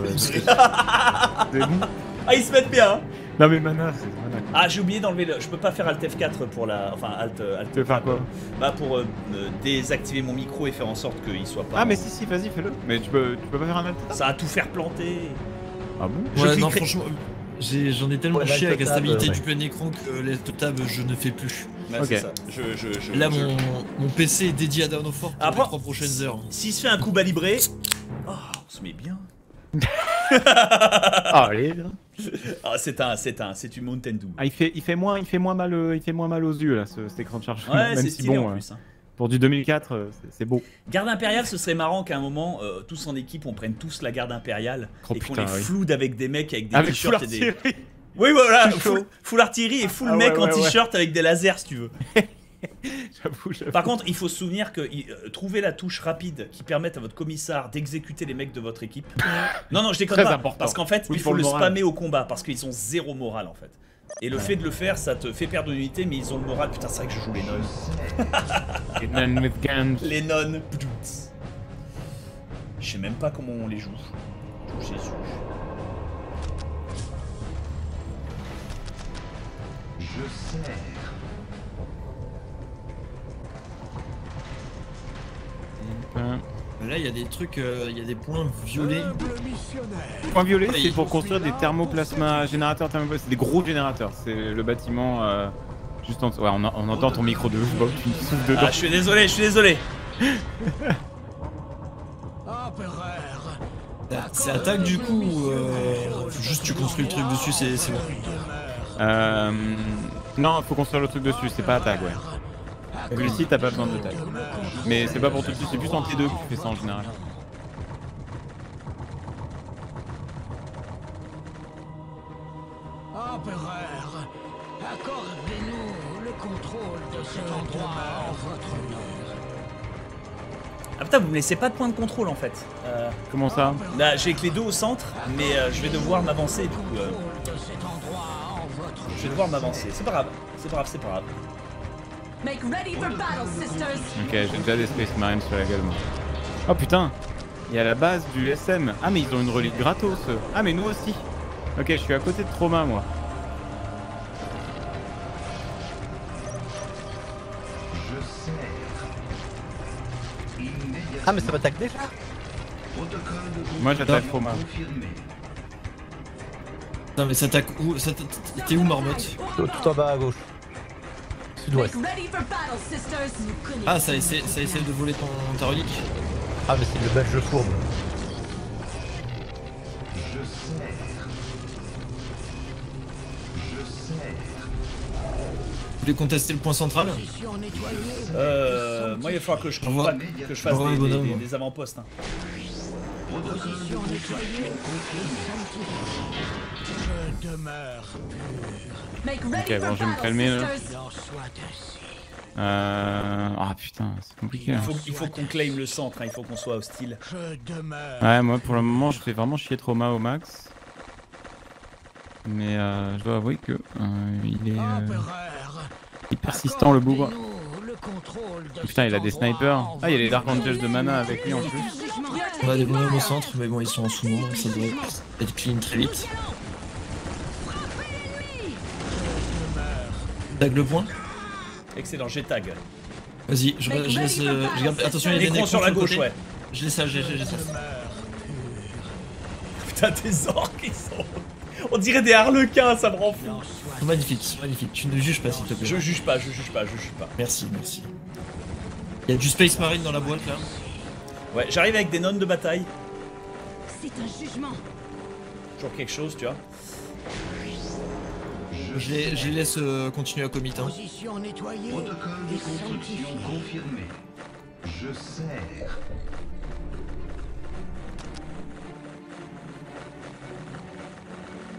Ah. Ah ils se mettent bien hein Non, mais mana, c'est mana. Ah j'ai oublié d'enlever le... Je peux pas faire Alt F4 pour la... Enfin Alt... Alt Tu veux faire quoi? Bah pour euh, euh, désactiver mon micro et faire en sorte qu'il soit pas... Ah, mais si, si, vas-y, fais-le. Mais tu peux, tu peux pas faire un alt Ça va tout faire planter. Ah bon? Ouais, non, franchement, j'ai- j'en ai tellement Ouais, chié avec la l'altotable, stabilité ouais. du plein écran que les tables je ne fais plus. Bah, Ok. c'est ça. Je, je, je, Là, je- mon, mon PC est dédié à Dawn of War pour Après- les trois prochaines heures. S'il se fait un coup balibré... Oh, on se met bien. Ah, allez. Ah c'est un... C'est un... C'est une Mountain Dew. Ah, il fait, il fait moins, il fait moins mal, euh, il fait moins mal aux yeux là, ce, cet écran de chargement. Ouais, Même c'est si bon, en euh, plus. hein. pour du 2004, euh, c'est- c'est beau. Garde impériale, ce serait marrant qu'à un moment, euh, tous en équipe, on prenne tous la garde impériale Oh, et qu'on les oui. floude avec des mecs avec des Avec full t-shirts et des. Oui, voilà, full, full artillerie et full Ah mec ouais, en ouais. t-shirt avec des lasers, si tu veux. J'avoue, j'avoue. Par contre, il faut se souvenir que euh, trouver la touche rapide qui permette à votre commissaire d'exécuter les mecs de votre équipe. Non, non, je déconne Très pas. important. Parce qu'en fait, Oui, il faut le, spammer au combat parce qu'ils ont zéro moral en fait. Et le fait de le faire, ça te fait perdre une unité, mais ils ont le moral. Putain, c'est vrai que je joue les nonnes. Et none with guns. Les nonnes. Je sais même pas comment on les joue. Je joue Je sers. Là, il y a des trucs, euh, il y a des points violets. Point violet, Ouais, c'est pour construire des thermoplasma générateurs, thermoplasma, c'est des gros générateurs. C'est le bâtiment euh, juste en dessous. Ouais, on, a- on entend ton micro de Bob, tu souffles dedans. Ah, je suis désolé, je suis désolé. C'est attaque du coup ou euh, juste tu construis le truc dessus, c'est c'est bon. Euh, non, faut construire le truc dessus, c'est pas attaque, ouais. Celui-ci, t'as pas besoin de taille. Mais c'est pas pour tout de suite, c'est plus en T2 que tu fais ça en général. Empereur, accordez-nous le contrôle de cet endroit en votre honneur. Ah putain, vous me laissez pas de point de contrôle en fait. Euh, Comment ça? là, j'ai que les deux au centre, mais euh, je vais devoir m'avancer du coup. euh, je vais devoir m'avancer. C'est pas grave, c'est pas grave, c'est pas grave. Make ready for battle, sisters! Ok, j'ai déjà des Space Marines sur la gueule, moi. Oh putain Il y a la base du SM. Ah, mais ils ont une relique gratos. eux. Ah, mais nous aussi. Ok, je suis à côté de Trauma, moi. Je sers. Immédiatement. Ah mais ça m'attaque déjà Moi, j'attaque Trauma. confirmé. Non mais ça t'attaque où ça T'es où Marmotte tout, tout en bas à gauche. Sud-ouest. Ah ça essaie, ça essaie de voler ton, ta relique Ah mais c'est le belge fourbe. Je sers. Je sers. Vous voulez contester le point central Euh, moi, il va falloir que je, que je fasse des avant-postes. hein. Ok, bon, je vais me calmer, là. Euh... Ah putain, c'est compliqué. Il hein. faut, qu'on claim le centre, hein, il faut qu'on soit hostile. Je demeure. Ouais, moi pour le moment, je fais vraiment chier Trauma au max. Mais euh, je dois avouer que euh, il est, euh, il est persistant le bougre. de Putain, il a des snipers. Ah, il y a les Dark Angels de mana avec lui en plus. On a des bonhommes au centre, mais bon ils sont en sous-nom, ça devrait être clean très vite. Tag le point Excellent, j'ai tag. Vas-y, je, je laisse. euh, je garde, attention, il y a des Nécron sur la gauche, côté. ouais. Je laisse ça, je je laisse ça. Putain, tes orques, ils sont. On dirait des harlequins, ça me rend fou. Magnifique, magnifique. Tu ne juges pas s'il te plaît. Je juge pas, je juge pas, je juge pas. Merci, merci. Il y a du Space Marine dans la boîte là. Ouais, j'arrive avec des nonnes de bataille. C'est un jugement! Toujours quelque chose, tu vois. Je les, je les laisse euh, continuer à commit. Hein. Position nettoyée Protocole de construction confirmé. Je sers.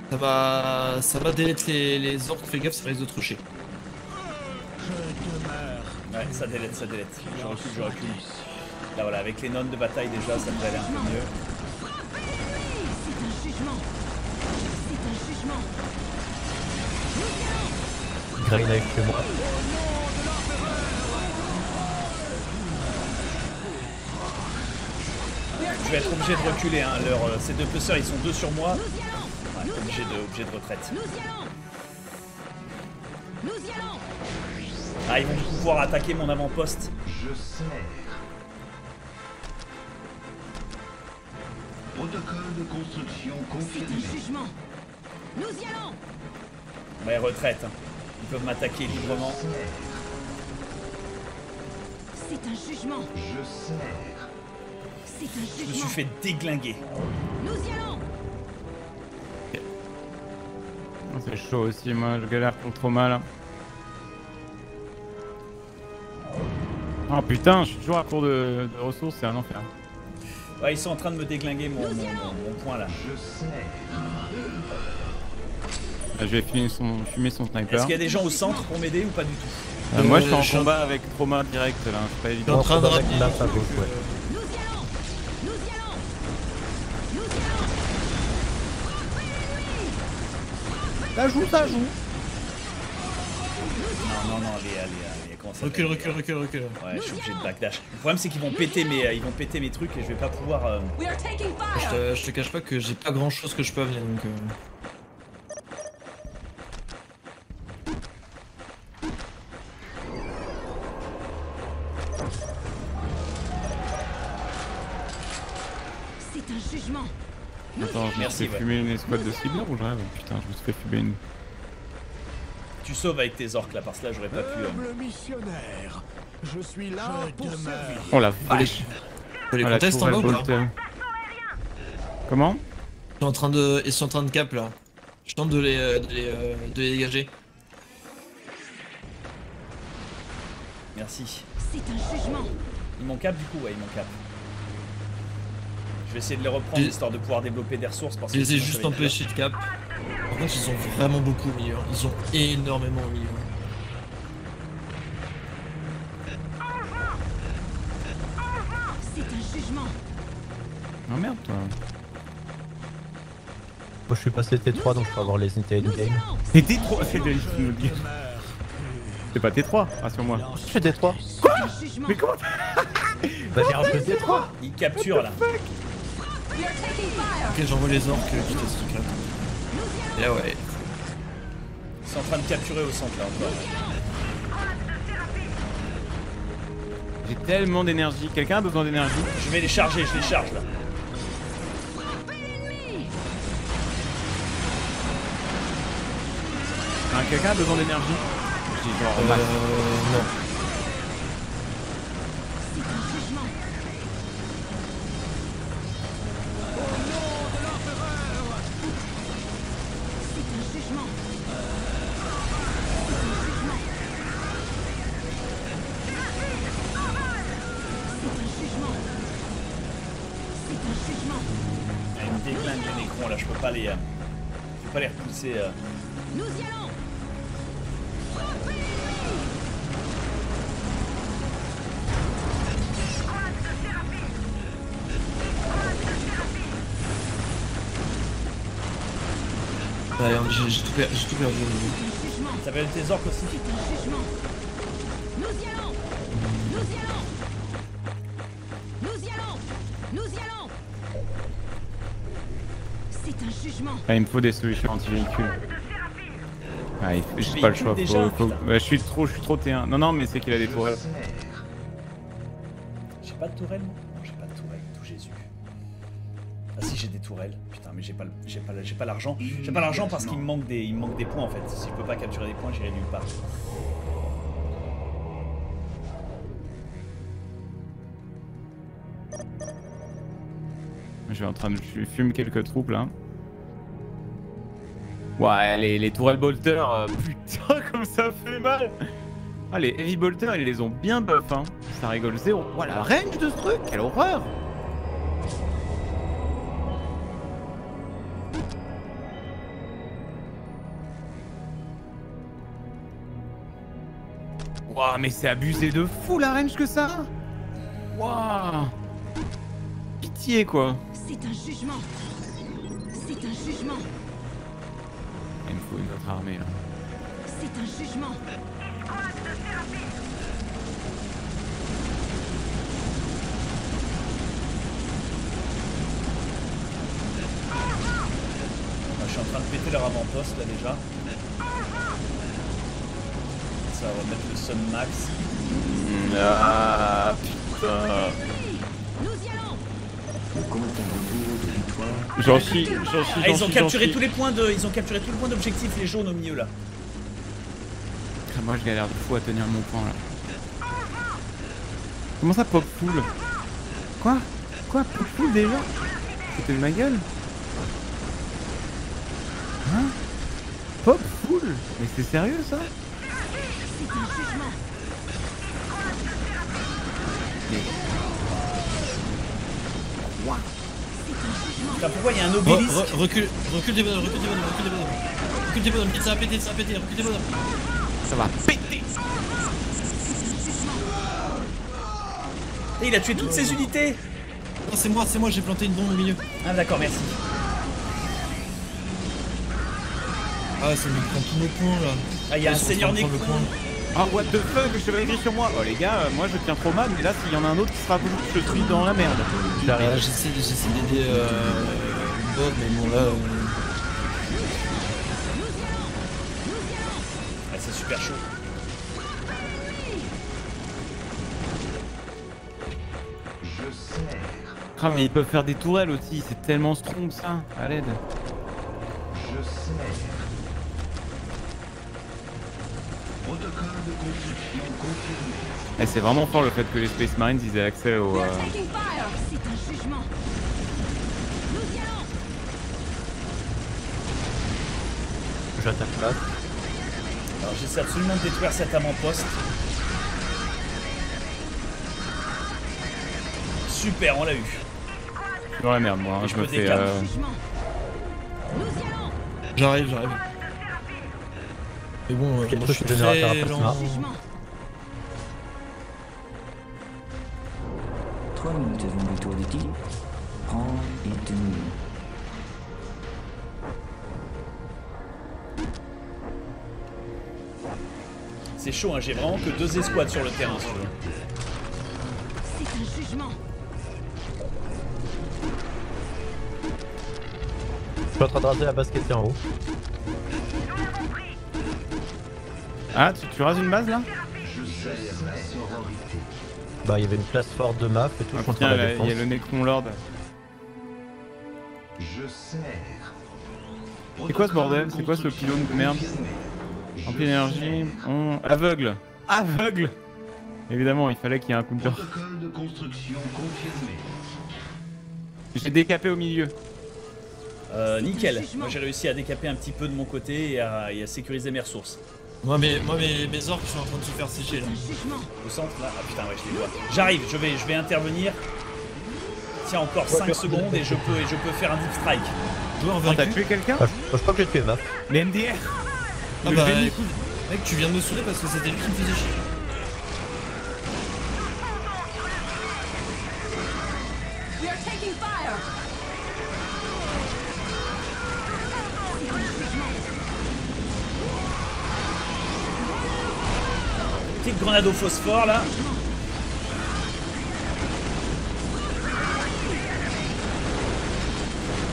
Ça va, ça va les, les orques. Fais gaffe, ça risque de troucher. Je demeure. Ouais, ça délète, ça délète. Je recule, je recule. Là, voilà, avec les nonnes de bataille déjà, ça devrait aller un peu mieux. Graine avec moi. Je vais être obligé de reculer, hein. Leur, euh, ces deux pusseurs, ils sont deux sur moi. Ouais, obligé de, obligé de retraite. Ah, ils vont pouvoir attaquer mon avant-poste. Je sers. Protocole de construction confirmé. Nous y allons! Ouais, retraite. hein. Ils peuvent m'attaquer librement. C'est un jugement! Je sers. C'est un Je me jugement! suis fait déglinguer. Nous y allons! C'est chaud aussi, moi je galère contre Trauma là. Oh putain, je suis toujours à court de, de ressources, c'est un enfer. Ouais, ils sont en train de me déglinguer mon, mon, mon- mon point là. Je sers. Là, je vais fumer son, fumer son Est-ce sniper. qu'il y a des gens au centre pour m'aider ou pas du tout Euh, moi je suis Euh, en je suis en- combat avec trauma direct là, c'est pas Je suis évident. en train de rappeler. la gauche, ouais. Ça joue, ça joue. Non, non, non, allez, allez, allez. Comment ça Recule, recule, recule, recule. Ouais, je suis obligé de backdash. Le problème, c'est qu'ils vont péter mes, euh, ils vont péter mes trucs et je vais pas pouvoir. euh, Je te, je te cache pas que j'ai pas grand chose que je peux amener donc. euh, Attends, je me Merci, fais ouais. fumer une escouade de cibleurs ou je rêve Putain, je me suis fait fumer une. Tu sauves avec tes orques là, parce que là, j'aurais pas pu. Humble missionnaire, je suis là pour servir. Oh la Allez, vache faut les Ah, contestes en tourelle bas ou pas Bolter. Comment Ils sont en train de, ils sont en train de cap là. Je tente de les, euh, de les, euh, de les dégager. Merci. C'est un jugement Ils m'ont cap du coup, ouais, ils m'ont cap. Je vais essayer de les reprendre histoire de pouvoir développer des ressources parce Je que. les ai juste empêchés de cap. Par contre, ils ont vraiment beaucoup au milieu. hein. Ils ont énormément au milieu. C'est un jugement Oh merde toi Moi je suis passé T3 donc je peux avoir les Nous de y game. C'est T3 C'est pas T3, rassure-moi. Je suis T3 C'est un jugement Mais comment Bah j'ai rajouté T3 bien. Ils capturent là. Ok, j'envoie les orques euh, quitter ce truc là. Et là, ouais. Ils sont en train de capturer au centre là encore. J'ai tellement d'énergie. Quelqu'un a besoin d'énergie? Je vais les charger, je les charge là. Hein, Quelqu'un a besoin d'énergie? Je dis genre Euh, non. Tout, per- j'ai tout perdu Ça s'appelle tes orques aussi. C'est un jugement Nous y allons Nous y allons Nous y allons Nous y allons C'est un jugement Ah, il me faut des solutions anti-véhicules. Ah, il- j'ai pas le choix. déjà, Faut, faut- ouais, je suis trop, je suis trop T1. Non, non, mais c'est qu'il a des tourelles. J'ai pas de tourelle moi Non, j'ai pas de tourelle, tout Jésus. Ah si j'ai des tourelles, putain mais j'ai pas j'ai pas j'ai pas l'argent. J'ai pas l'argent parce qu'il me manque des il me manque des points en fait. Si je peux pas capturer des points, j'irai nulle part. Je suis en train de je fume quelques troupes là. Ouais, les, les tourelles bolter, euh, putain, comme ça fait mal! Ah, les heavy bolter, ils les ont bien buff, hein. Ça rigole zéro. Ouah, la range de ce truc, quelle horreur! Ouah, mais c'est abusé de fou la range que ça! Waouh! Pitié quoi! C'est un jugement C'est un jugement Il me faut une autre armée là. C'est un jugement je suis en train de péter leur avant-poste là déjà. Ça va mettre le sun max. Ah putain! J'en chie, j'en chie, Ah, j'en ils ont capturé tous les points de ils ont capturé tous les points d'objectif les jaunes au milieu là. Ah, Moi je galère de fou à tenir mon point là. Comment ça pop full Quoi? Quoi Pop full déjà? C'était de ma gueule? Hein? Pop full Mais c'est sérieux ça? Mais... Wow. Pourquoi il y a un obélisque Re, re, recule, recule des bonhommes, recule des bonhommes, recule des bonhommes. Recule des bonhommes, ça va péter, ça va péter, recule des bonhommes. Ça va péter Et il a tué toutes ses unités Non, c'est moi, c'est moi, j'ai planté une bombe au milieu. Ah, d'accord, merci. Ah, ça lui prend tous nos points là. Ah, y'a un seigneur Necron. Ah, what the fuck, le chevalier gris sur moi Oh les gars, euh, moi je tiens trop mal, mais là s'il y en a un autre qui sera plus, je suis dans la merde. Ah, J'essaie j'essaie d'aider euh, Bob, mais bon là. euh, Ah, c'est super chaud. Ah mais ils peuvent faire des tourelles aussi, c'est tellement strong ça, à l'aide. Et c'est vraiment fort le fait que les Space Marines ils aient accès au... Euh. J'attaque là. Alors j'essaie absolument de détruire cet avant-poste. Super, on l'a eu. Dans la merde moi, hein, Je me fais... euh. J'arrive, j'arrive. Mais bon, euh, moi, je suis très lent. Toi, nous du tour d'équilibre. Prends et tenue. C'est chaud, hein, j'ai vraiment que deux escouades sur le terrain. C'est un jugement. Je suis en train de raser la base qui était en haut. Ah, tu, tu rases une base là? Bah, il y avait une place forte de map et tout. je en train Tiens, la il y a le Necron Lord. C'est quoi ce bordel? C'est quoi ce pylône de merde? Rempli d'énergie. on- Aveugle Aveugle Évidemment, il fallait qu'il y ait un counter. Protocole de confirmé. J'ai décapé au milieu. Euh, nickel. Moi j'ai réussi à décaper un petit peu de mon côté et à, et à sécuriser mes ressources. Moi, mes, moi mes, mes orques sont en train de se faire sécher là. Au centre là Ah putain ouais je les vois. J'arrive, je vais, je vais intervenir. Tiens encore 5 secondes et je peux, et je peux faire un deep strike. Joueur T'as vaincu. tué quelqu'un Ah, je, crois que j'ai tué map. Les NDR Ah Le bah écoute, mec, tu viens de me saouler parce que c'était lui qui me faisait chier. Petite grenade au phosphore là.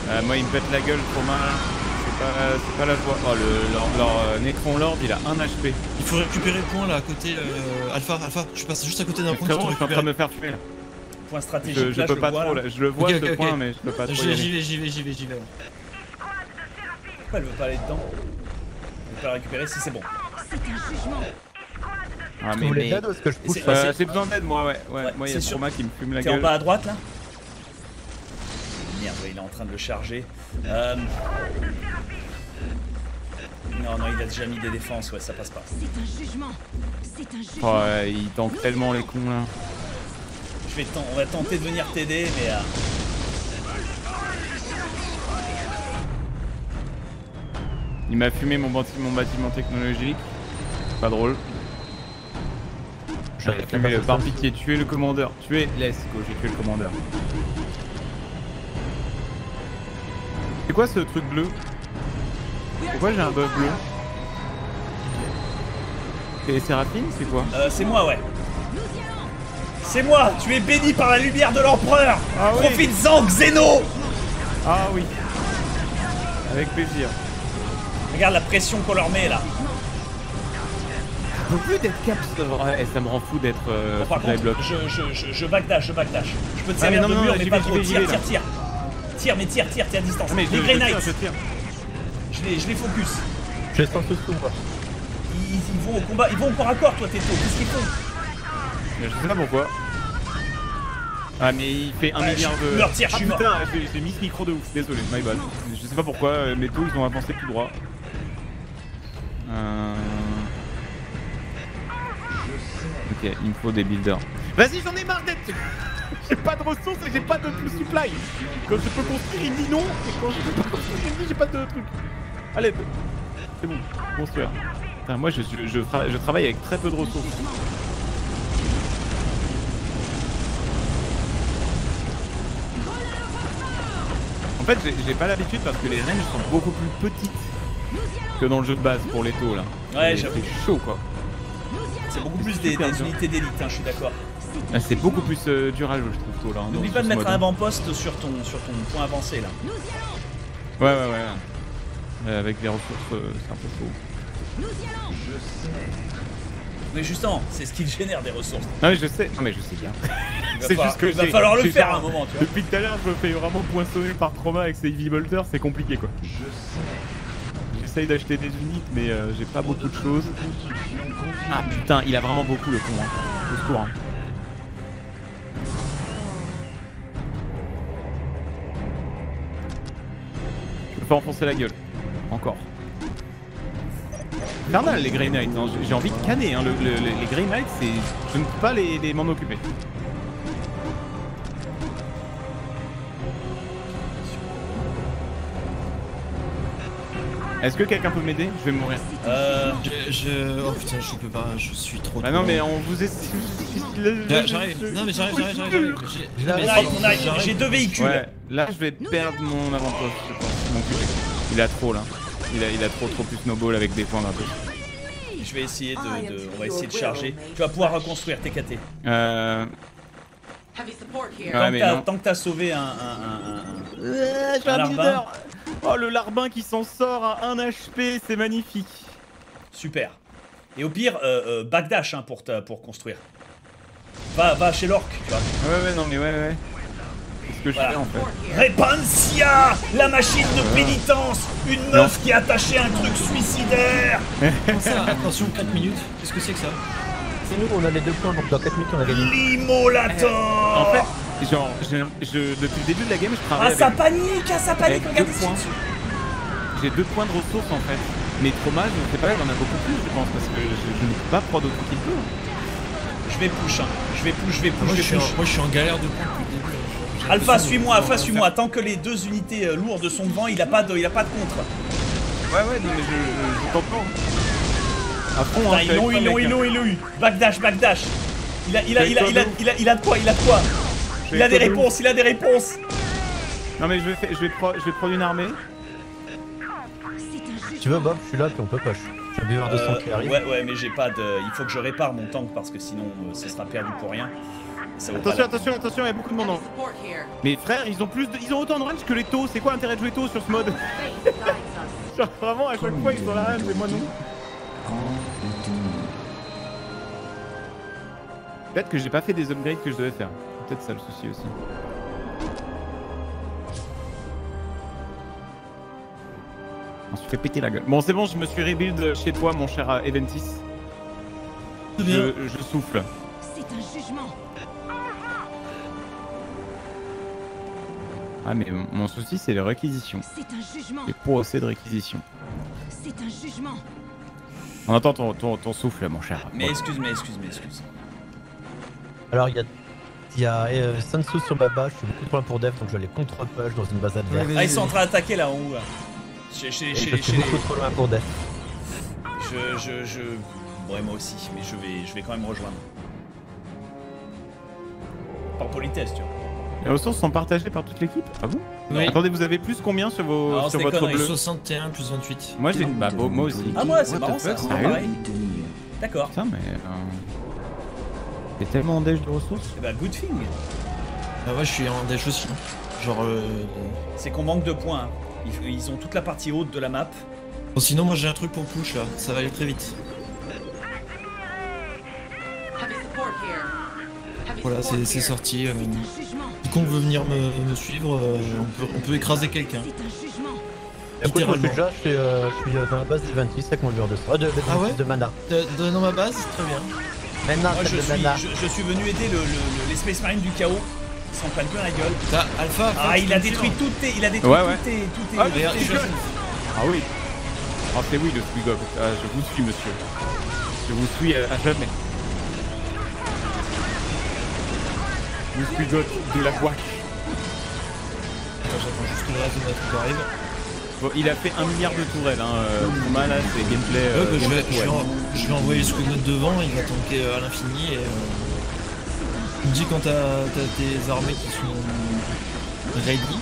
Euh, moi, il me pète la gueule trop mal. C'est pas, c'est pas la joie. Oh, le, leur, leur, euh, Necron Lord, il a 1 HP. Il faut récupérer le point là à côté. Euh, Alpha, Alpha, je passe juste à côté d'un point. Que je suis en train de me faire tuer là. Point stratégique Je, je là, peux le pas vois, trop là. là. Je le vois ce point, mais je peux pas trop. J'y vais, j'y vais, j'y vais, j'y vais. Pourquoi elle veut pas aller dedans? Elle veut pas le récupérer si c'est bon. C'est un jugement. Ah, mais, mais... ou que je pousse Euh, J'ai besoin d'aide, moi, ouais. ouais. Ouais, moi, il y a. Trauma qui me fume la T'es en gueule. bas à droite là Merde, il est en train de le charger. Euh... Non, non, il a déjà mis des défenses, ouais, ça passe pas. C'est un jugement. C'est un Oh, jugement. ouais, ils tankent tellement les cons là. Je vais on va tenter de venir t'aider, mais. euh, Il m'a fumé mon, bâti- mon bâtiment technologique. Pas drôle. Par pitié, tuer le commandeur. Tuer, let's go, j'ai tué le commandeur. C'est quoi ce truc bleu? Pourquoi j'ai un buff bleu? C'est Séraphine C'est quoi? Euh, c'est moi, ouais. C'est moi Tu es béni par la lumière de l'empereur Ah oui. Profites-en, Xeno Ah oui Avec plaisir. Regarde la pression qu'on leur met là. Je peux plus d'être caps. Ouais, ça me rend fou d'être euh, Bon, par contre, je, je, je, je backdash, je backdash. Je peux te Ah, servir non, de non, mur, non, mais pas trop. Tire, tire, tire. Tire, mais tire, tire, tire à distance. Ah, mais je, les je Grey Knights, je tire. je les, je les focus. Je les sens tous moi. Ils, ils vont au combat, ils vont au corps à corps, toi, Teto. Qu'est-ce qu'ils font? Mais Je sais pas pourquoi. Ah mais il fait un Ouais, milliard je- de... meurs, tire, je ah, suis mort. putain, j'ai- j'ai mis ce micro de ouf, désolé, my bad. Je sais pas pourquoi, euh, mes taux ils ont avancé tout droit. Euh... Ok, il me faut des builders. Vas-y, j'en ai marre d'être. j'ai pas de ressources et j'ai pas de plus supply. Quand je peux construire une dit non. Et quand je peux pas construire une vie, j'ai pas de truc. Allez, c'est bon, construire. Moi je, je, je travaille avec très peu de ressources. En fait, j'ai pas l'habitude parce que les ranges sont beaucoup plus petites que dans le jeu de base pour les taux là. Ouais, j'avoue. C'est chaud quoi. C'est beaucoup plus des, des unités d'élite, hein, je suis d'accord. Ah, C'est beaucoup plus euh, dur à jouer, je trouve, tôt là. hein, N'oublie pas de mettre un avant-poste sur ton, sur ton point avancé là. Ouais, ouais, ouais. Euh, avec les ressources, euh, c'est un peu chaud. Mais justement, c'est ce qui génère des ressources. Non, mais je sais, non, mais je sais bien. Il va C'est falloir- juste que il va falloir le faire à un moment, tu vois. Depuis tout à l'heure, je me fais vraiment poinçonner par trauma avec ces Heavy Bolters, c'est compliqué quoi. J'essaye d'acheter des unités, mais euh, j'ai pas beaucoup de choses. Ah putain, il a vraiment beaucoup le con. Hein. Au secours. Hein. Je me fais enfoncer la gueule. Encore. Infernal les Grey Knights, hein. j'ai envie de canner. Hein. Le- le- le- les Grey Knights, je ne peux pas les m'en occuper. Est-ce que quelqu'un peut m'aider? Je vais mourir. Euh. Je, je- Oh putain, je peux pas, je suis trop. Bah non, mais on vous est. J'a- J'arrive, non mais j'arrive, j'arrive, j'arrive. j'arrive. J'ai- deux véhicules. Ouais, là je vais perdre mon avant-poste, je pense. Mon QG. Il a trop là. Il a, il a trop trop plus snowball avec des points gratos. Je vais essayer de, de- on va essayer de charger. Tu vas pouvoir reconstruire TKT. Euh. Tant Ouais, que mais t'as- non. tant que t'as sauvé un, un, un, un- Euh, j'ai un. Oh le larbin qui s'en sort à 1 HP, c'est magnifique. Super. Et au pire, euh, euh, backdash hein, pour, ta- pour construire. Va, va chez l'orc, tu vois. Ouais, ouais, non, mais ouais, ouais. C'est ce que je fais en fait. Répancia La machine de pénitence Une meuf qui a attaché un truc suicidaire Attention, 4 minutes. Qu'est-ce que c'est que ça? C'est nous, on a les deux points, donc dans 4 minutes on a gagné. L'Immolator En fait, genre, je, je- depuis le début de la game, je Ah, travaille ça avec, panique Ah, ça panique Regardez deux ce points. J'ai deux points de ressources en fait. Mais trauma, je ne sais pas, il en a beaucoup plus, je pense, parce que je, je ne peux pas prendre autant qu'il peut. Je vais push, hein. Je vais push, je vais push, moi, je vais suis en, push. moi je suis en galère de là. J'ai Alpha, suis-moi, Alpha, suis-moi. Tant que les deux unités euh, lourdes sont devant, il a pas de, il a pas de contre. Ouais, ouais, non, mais je, je, je t'entends. À fond, hein, ils l'ont, suis ils l'ont, avec ils l'ont, eu. Backdash, backdash. Il a, il a, il a, il a, il a, il a de quoi, il a de quoi. Il a des réponses, il a des réponses. Non, mais je vais, faire- je vais, pro- je vais prendre une armée. Si tu veux, Bob, je suis là, puis on peut push. J'ai un buveur de sang Euh, qui arrive. ouais, ouais, mais j'ai pas de. Il faut que je répare mon tank parce que sinon, euh, ce sera perdu pour rien. Ça pas Attention, attention, attention, il y a beaucoup de monde. en- here. Mais frère, ils ont plus de... ils ont autant de range que les taux. C'est quoi l'intérêt de jouer taux sur ce mode? Genre vraiment à chaque fois ils sont la range et moi non. Peut-être que j'ai pas fait des upgrades que je devais faire. C'est Peut-être ça le souci aussi. On se fait péter la gueule. Bon c'est bon, je me suis rebuild chez toi mon cher euh, Eventis. Je souffle. C'est un jugement. Ah mais mon souci c'est les réquisitions. C'est un jugement. Les procès de réquisition. C'est un jugement. On entend ton, ton, ton souffle mon cher. Mais excuse-moi, excuse-moi, excuse. Alors, il y a. Il y a euh, Sansu sur ma base, je suis beaucoup trop loin pour Def, donc je vais aller contrôle push dans une base adverse. Ah, ils sont en train d'attaquer là en haut. Là. Chez, chez, Et chez, je chez suis les. beaucoup trop loin pour Def. Je, je, je. Ouais, moi aussi, mais je vais, je vais quand même rejoindre. Par politesse, tu vois. Les ressources sont partagées par toute l'équipe Ah bon Oui. Attendez, vous avez plus combien sur, vos, Non, sur votre bleu 61 plus 28. Moi j'ai. Bah bon, moi aussi. Ah, moi, c'est marrant ça, c'est sérieux pareil. D'accord. Putain, mais. Euh... T'es tellement en déj de ressources Eh bah, good thing. Bah ouais, je suis en dash aussi. Genre. Euh... C'est qu'on manque de points. hein. Ils, ils ont toute la partie haute de la map. Bon, sinon, moi j'ai un truc pour push là. Ça va aller très vite. Voilà, c'est sorti. euh. Quiconque veut venir me, me suivre, euh, on, peut, on peut écraser quelqu'un. Moi, je suis déjà, je suis, euh, je suis euh, dans la base des 26 avec mon buveur de sang. Euh, de, de, Ah ouais de mana. De- de- Dans ma base, très bien. Maintenant, Moi, je de suis, mana. je, je suis venu aider le, le- le- les Space Marines du chaos. Ils s'en prennent plein la gueule. T'as Alpha. Alpha, Ah, tu il a détruit toutes tes. Il a détruit Ouais, ouais. toutes tes. Ah, tes. Ah oui Ah c'est oui le Squigog. Ah, je vous suis monsieur. Je vous suis à jamais. Le Squigog de la boîte. Attends, j'attends juste que le reste de arrive. Bon, il a fait un milliard de tourelles, hein. euh, là, c'est gameplay. Ouais, euh, bah, je, vais, je, vais en- je vais envoyer le devant, il va tanker euh, à l'infini et. Euh... Tu me dis quand t'as tes armées qui sont ready.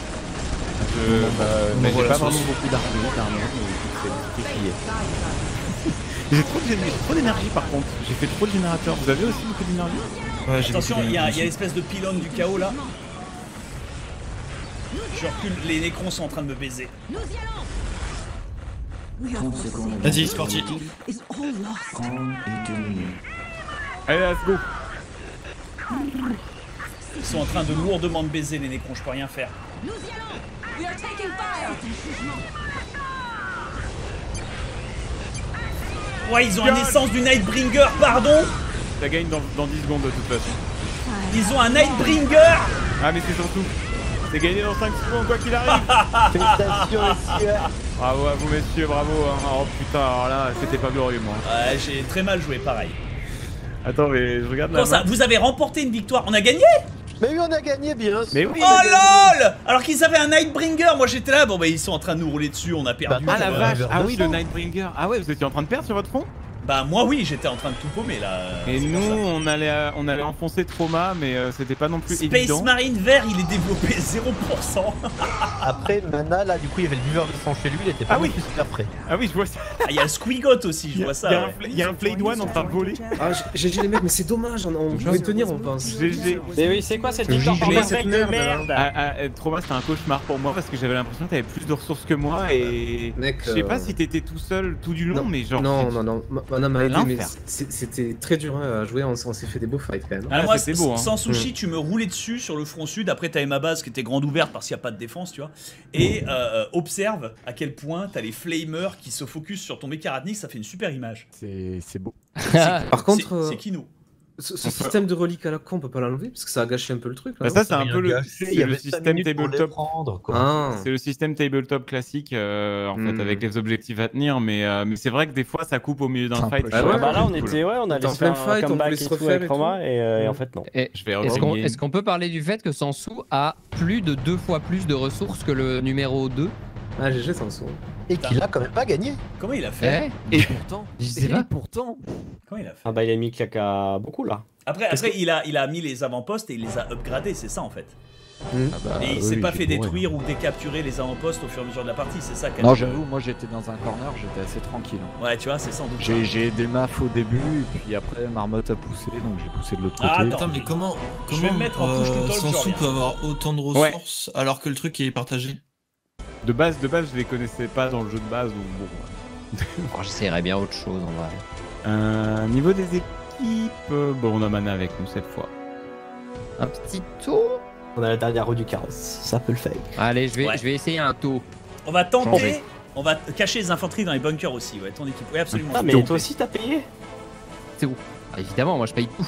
Je, bah, bah, j'ai pas sauce. vraiment beaucoup carrément, mais c'est- j'ai trop d'énergie par contre, j'ai fait trop de générateurs. Vous avez aussi beaucoup d'énergie? Ouais, Attention, il y a, y l'espèce de pylône du chaos là. Je recule, les nécrons sont en train de me baiser. Nous y allons 30 secondes. Vas-y, c'est parti. Allez, let's go Ils sont en train de lourdement me baiser les nécrons, je peux rien faire. Nous y allons We are taking fire. Ouais, ils ont un essence du Nightbringer, pardon Ça gagne dans, dans 10 secondes de toute façon. Ils ont un Nightbringer Ah mais c'est surtout, c'est gagné dans 5 secondes quoi qu'il arrive Félicitations, messieurs. Bravo à vous messieurs, bravo hein. Oh putain, alors là, c'était pas glorieux moi. Ouais, j'ai très mal joué, pareil. Attends mais je regarde la Comment ça. Vous avez remporté une victoire? On a gagné? Mais oui, on a gagné, bien sûr. Mais oui Oh lol Alors qu'ils avaient un Nightbringer, moi j'étais là, bon bah ils sont en train de nous rouler dessus, on a perdu. Bah, Ah la vache, ah oui le 200. Nightbringer. Ah ouais, vous étiez en train de perdre sur votre front? Bah moi oui, j'étais en train de tout paumer là. Et nous, on allait, euh, on allait enfoncer Trauma, mais euh, c'était pas non plus Space évident. Marine vert, il est développé 0%. Après, Mana, là, du coup, il y avait le buveur de sang chez lui, il était pas Ah oui. plus super. Ah oui, je vois ça. Ah, il y a Squigot aussi, je vois ça. il y a un ouais. fla- il y a un Blade One en train de voler. Ah, j'ai dit les mecs, mais c'est dommage, on, on pouvait tenir, on pense. GG. Mais oui, c'est quoi cette mec de merde, Ah, ah, euh, Trauma, c'était un cauchemar pour moi parce que j'avais l'impression que t'avais plus de ressources que moi et. Mec, Je sais pas euh, si t'étais tout seul tout du long, mais genre. Non, non, non, Ma- Mana m'a aidé, mais L'enfer. c'est- c'était très dur hein, à jouer, on, s'est fait des beaux fights quand même. Ah, Ah, moi, c'était s- beau, hein. sans sushi, Mm. tu me roulais dessus sur le front sud. Après, t'avais ma base qui était grande ouverte parce qu'il n'y a pas de défense, tu vois. Et euh, observe à quel point t'as les flamers qui se focus sur ton mécaratnik, ça fait une super image. C'est beau. Par contre, C'est- euh, c'est Kino. Ce, ce système de relique à la con, on peut pas l'enlever parce que ça a gâché un peu le truc. Là, Bah, ça, c'est un peu le, système tabletop. Ah, C'est le système tabletop classique euh, en fait Hmm. avec les objectifs à tenir, mais, euh, mais c'est vrai que des fois ça coupe au milieu d'un fight. Ah Bah là, on cool. était, ouais, on allait en plein fight, on comeback voulait et se tout refaire avec et Trauma, tout. et, euh, et en Mm. fait, non. Qu'on est-ce qu'on peut parler du fait que Sansu a plus de deux fois plus de ressources que le numéro 2 ah GG sans son. Et qu'il a quand même pas gagné. Comment il a fait? Eh Et pourtant, Je sais et pas. pourtant, Comment il a fait? Ah bah il a mis caca beaucoup là. Après, après il, a, il a mis les avant-postes et il les a upgradés, c'est ça en fait. ah bah, et il oui, s'est pas fait détruire ou décapturer les avant-postes au fur et à mesure de la partie, c'est ça qu'a Non, j'avoue, moi j'étais dans un corner, j'étais assez tranquille. Ouais, tu vois, c'est sans doute. ça. J'ai j'ai aidé Maf au début, et puis après Marmotte a poussé, donc j'ai poussé de l'autre Ah, côté. attends. Mais comment, Je comment vais me mettre en push talk, je Sansu reviens. peut avoir autant de Ouais. ressources alors que le truc est partagé? De base, de base, je les connaissais pas dans le jeu de base, donc bon. Oh, J'essaierais bien autre chose en vrai. Euh, niveau des équipes, euh, bon, on a Mana avec nous cette fois. Un petit tour On a la dernière roue du carrosse, ça peut le faire. Allez, je vais, Ouais. je vais essayer un tour. On va tenter. Changer. On va cacher les infanteries dans les bunkers aussi, ouais, ton équipe. Oui, absolument. Ah mais toi aussi t'as payé C'est où? Évidemment, moi je paye tout.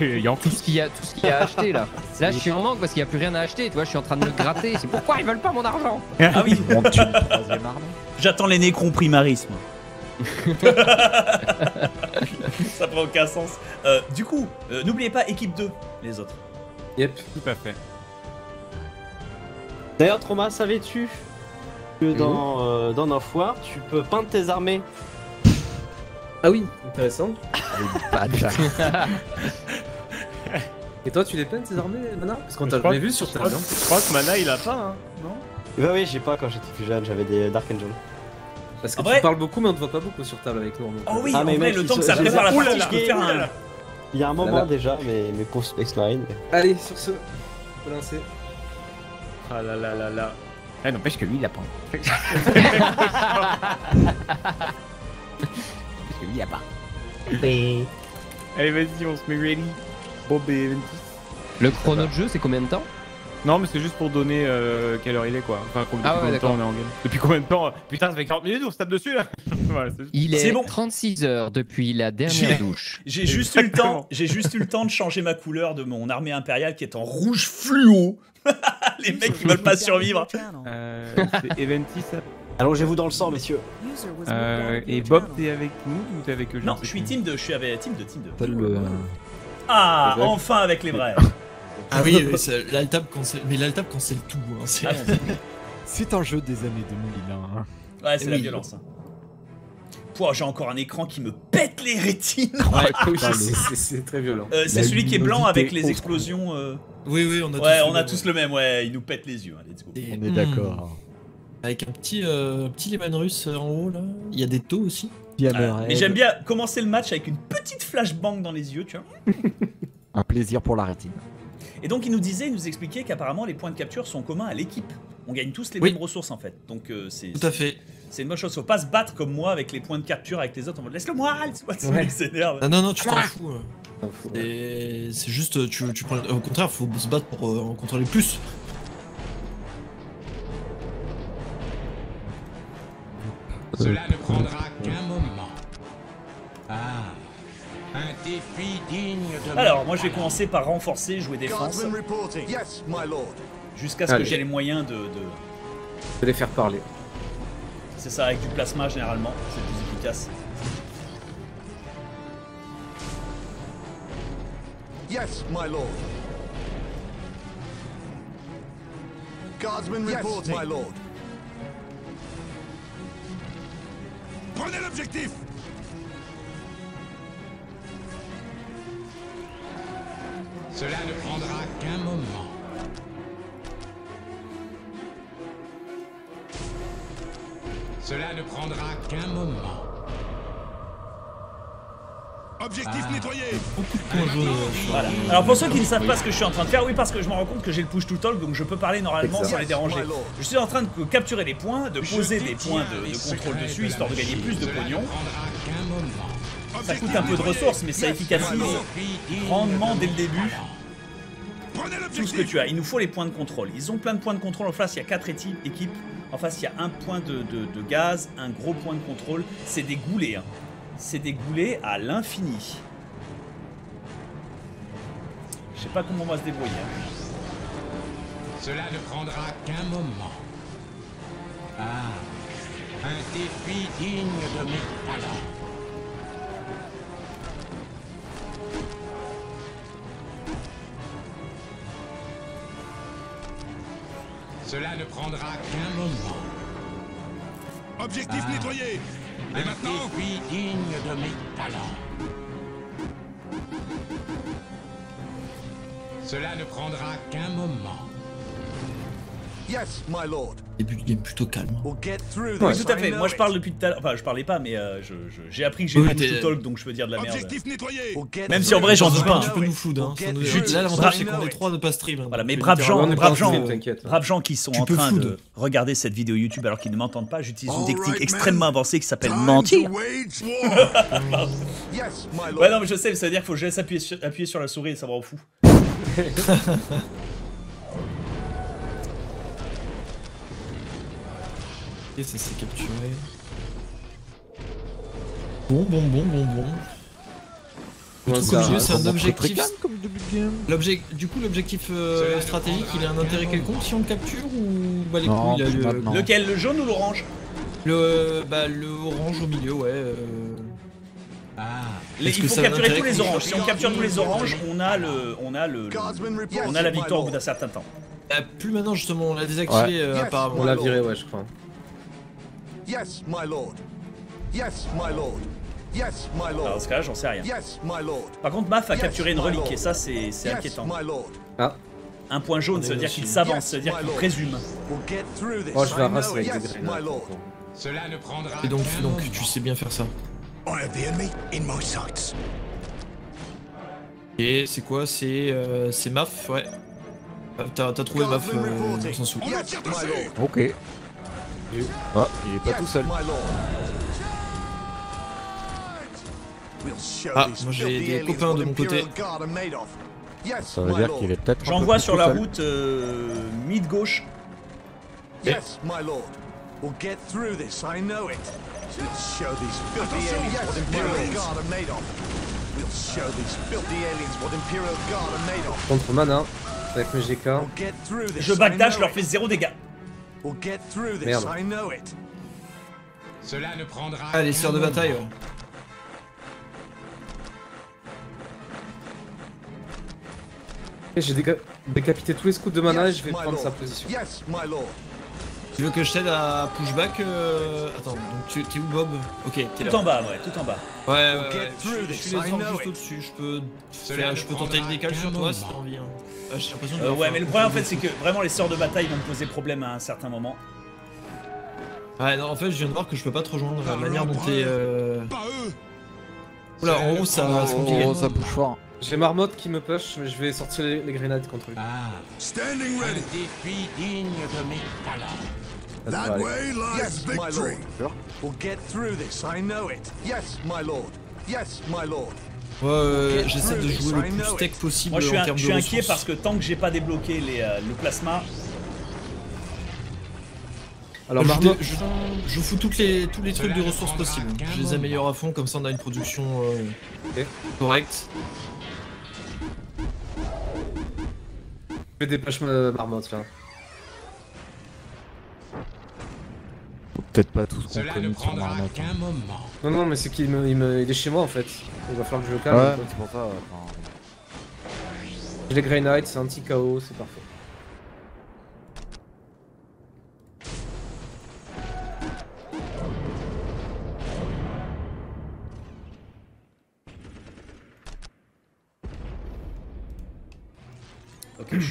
Il y a Tout ce qu'il y a, tout ce qu'il y a à acheter là. Là, je suis en manque parce qu'il n'y a plus rien à acheter. Tu vois, je suis en train de me gratter. C'est pourquoi ils veulent pas mon argent? Ah oui, Monte une troisième arme? j'attends les nécrons primarisme. Ça prend aucun sens. Euh, du coup, euh, n'oubliez pas équipe 2, les autres. Yep. Tout à fait. D'ailleurs Trauma, savais-tu que dans, euh, dans North War, tu peux peindre tes armées? Ah oui, intéressant. Pas de chat. Et toi, tu les peins tes armées, Mana? Parce qu'on t'a jamais que- vu sur que- Je crois que Mana il a pas, hein, non? Bah oui, j'ai pas quand j'étais plus jeune, j'avais des Dark Angel. Parce que En tu vrai- parles beaucoup, mais on te voit pas beaucoup sur table avec nous. Oh oui, Ah, en mais vrai, le temps que ça prépare la partie, je peux faire un. Il y a un moment déjà, mais, mais pour Space Marine. mais- Allez, sur ce, on peut lancer. Ah là là là là. Ah, n'empêche que lui il a pas. Parce que lui il a pas. Allez, vas-y, on se met ready. Bob et. Le chrono de jeu, c'est combien de temps Non, mais c'est juste pour donner euh, quelle heure il est, quoi. Enfin, combien, Ah ouais, combien de temps d'accord. on est en game. Depuis combien de temps euh, Putain, ça fait 40 minutes, on se tape dessus là Voilà, c'est juste- Il est bon. 36 heures depuis la dernière douche. J'ai juste eu le temps. J'ai juste eu le temps de changer ma couleur de mon armée impériale qui est en rouge fluo. les mecs qui veulent pas survivre. Euh, c'est Eventis. Allongez-vous dans le sang, messieurs. Euh, et Bob, t'es avec nous ou t'es avec eux Non, je suis team de. Je suis avec team de team de. Appelle le- Ah, Exact. enfin avec les vrais. Ah oui, l'altab cancel, mais l'altab cancelle tout. Hein, c'est- Ah C'est un jeu des années 2000. Hein. Ouais, c'est la Oui. violence. hein. Pouah, j'ai encore un écran qui me pète les rétines. Ouais, c'est- très violent. Euh, c'est La celui qui est blanc avec les explosions. euh. Oui, oui, on a Ouais, tous on le a même, tous le même, ouais, il nous pète les yeux. hein, let's go. Et- On est Hmm. d'accord. Avec un petit, euh, petit Lehman russe euh, en haut là. Il y a des taux aussi. Ah, mais j'aime bien commencer le match avec une petite flashbang dans les yeux, tu vois. Un plaisir pour la rétine. Et donc il nous disait, il nous expliquait qu'apparemment les points de capture sont communs à l'équipe. On gagne tous les Oui. mêmes ressources en fait. Donc euh, c'est Tout à fait. c'est une bonne chose. Faut pas se battre comme moi avec les points de capture avec les autres en mode laisse-le moi, laisse-moi, Ouais. Ah non, non, tu t'en Ah. fous. Et c'est juste, tu, tu prends. Au contraire, faut se battre pour euh, en contrôler plus. Cela ne prendra qu'un moment. Ah, un défi digne de... Alors moi je vais commencer par renforcer, jouer défense. Yes, jusqu'à ce que j'ai les moyens de, de- les faire parler. C'est ça avec du plasma généralement, c'est plus efficace. Yes, my lord. Guardsman reporting. my lord. Prenez l'objectif. Cela ne prendra qu'un moment. Cela ne prendra qu'un moment. Objectif nettoyé. Euh, sur- Voilà. Alors pour ceux qui ne savent pas ce que je suis en train de faire, oui parce que je me rends compte que j'ai le push to talk donc je peux parler normalement sans les déranger. Je suis en train de capturer des points, de poser des points de, de contrôle dessus histoire de gagner plus de pognon. Ça coûte un peu de ressources mais ça efficacise grandement dès le début tout ce que tu as. Il nous faut les points de contrôle. Ils ont plein de points de contrôle en face, il y a 4 équipes. En face, il y a un point de, de- de gaz, un gros point de contrôle. C'est des goulets. hein. C'est des goulets à l'infini. Je sais pas comment on va se débrouiller. hein. Cela ne prendra qu'un moment. Ah, un défi digne de mes talents. Cela ne prendra qu'un moment. Objectif Ah. nettoyé. Un défi digne de mes talents. Cela ne prendra qu'un moment. Yes, my lord. Début de game plutôt calme. Oui, tout à fait. Moi, je parle depuis tout à l'heure. Enfin, je parlais pas, mais euh, je- je- j'ai appris que j'ai Oui, le push t'es- to talk, donc je peux dire de la merde. Objectif nettoyé. We'll get Même si en vrai, j'en dis pas. Tu peux nous floud. Hein. Juste- Là, l'avantage, c'est qu'on est trois de pas stream. Voilà, mais braves gens, braves gens, braves gens qui sont Tu en train de regarder cette vidéo YouTube alors qu'ils ne m'entendent pas, j'utilise une technique extrêmement avancée qui s'appelle mentir. Ouais, non, mais je sais, mais ça veut dire qu'il faut sur, appuyer sur la souris et ça me rend fou. Ok, ça s'est capturé. Bon, bon, bon, bon, bon. Milieu, c'est un objectif. comme du coup, l'objectif euh, stratégique, il a un intérêt quelconque si on le capture ou bah les Non, le. Lequel, le jaune ou l'orange? Le, bah, le orange au milieu, ouais. euh, Ah, Les- Il faut capturer tous les oranges. Si on capture tous les oranges, on a le, on a le, on a la victoire au bout d'un certain temps. bah, plus maintenant justement, on l'a désactivé Ouais. euh, apparemment. On l'a viré, ouais, je crois. Yes, my lord. Yes, my lord. Yes, my Alors, lord. dans ce cas-là, j'en sais rien. Yes, my lord. Par contre, Maf a Yes, capturé une relique et ça, c'est inquiétant. my lord. Ah, Un point jaune, ça veut dire qu'il s'avance, ça veut dire qu'il présume. Oh, je vais know avec des grenades. cela ne prendra Et donc, tu sais bien faire ça. I have the enemy in my sights. Et c'est quoi? C'est euh, c'est MAF, ouais. T'as trouvé MAF, euh, on s'en souvient. Yes, my lord. Ok. Ah, il est pas tout seul. Ah, moi j'ai des copains de mon côté. Ça veut dire qu'il est peut-être. peu J'envoie sur la seul. route euh, my lord. We'll get through this. I know it. We'll show these filthy aliens what Imperial Guard are made of. We'll show these filthy aliens what Imperial Guard are made of. Contre mana, avec mes GK. Je backdash, leur fais zéro dégâts. We'll get through this. Merde. I know it. Cela ne prendra Ah, les qu'un sœurs de bataille, ouais. Et J'ai déca- décapité tous les scouts de mana et je vais prendre sa position. Yes, my lord. Tu veux que je t'aide à pushback euh... Attends, donc tu t'es où Bob Ok, t'es là. Tout en bas, ouais, tout en bas. Ouais, ouais, Je, suis les ordres juste au-dessus. Je peux, faire, je peux tenter le prendra décal sur toi si t'as moment. envie. hein. Ah, J'ai l'impression de Euh, ouais, mais le un problème en fait, c'est que vraiment les sorts de bataille vont me poser problème à un certain moment. Ouais, non, en fait, je viens de voir que je peux pas te rejoindre. La manière dont t'es. Euh... Oula, en haut, ça. Oh, ça bouge fort. J'ai Marmotte qui me push, mais je vais sortir les, les grenades contre lui. Ah, Standing un ready. défi digne de mes talents. Devrait That aller. way lies Yes, my victory. lord. We'll get through this. I know it. Yes, my lord. Yes, my lord. Ouais, euh, j'essaie de jouer le plus steak possible Moi je suis, en un- termes je de suis inquiet ressources. parce que tant que j'ai pas débloqué les, euh, le plasma, Alors je, dé- je, je fous toutes les, tous les trucs de ressources possibles. Je les améliore à fond, comme ça on a une production euh, Ok. correcte. je vais dépêcher ma Marmotte là. Peut-être pas tous commit sur qu'un moment. Non, non, mais c'est qu'il me, il me- il est chez moi en fait. Il va falloir que je le calme. Ouais, quoi. mais c'est pour ça. enfin, J'ai les Grey c'est anti-KO, c'est parfait.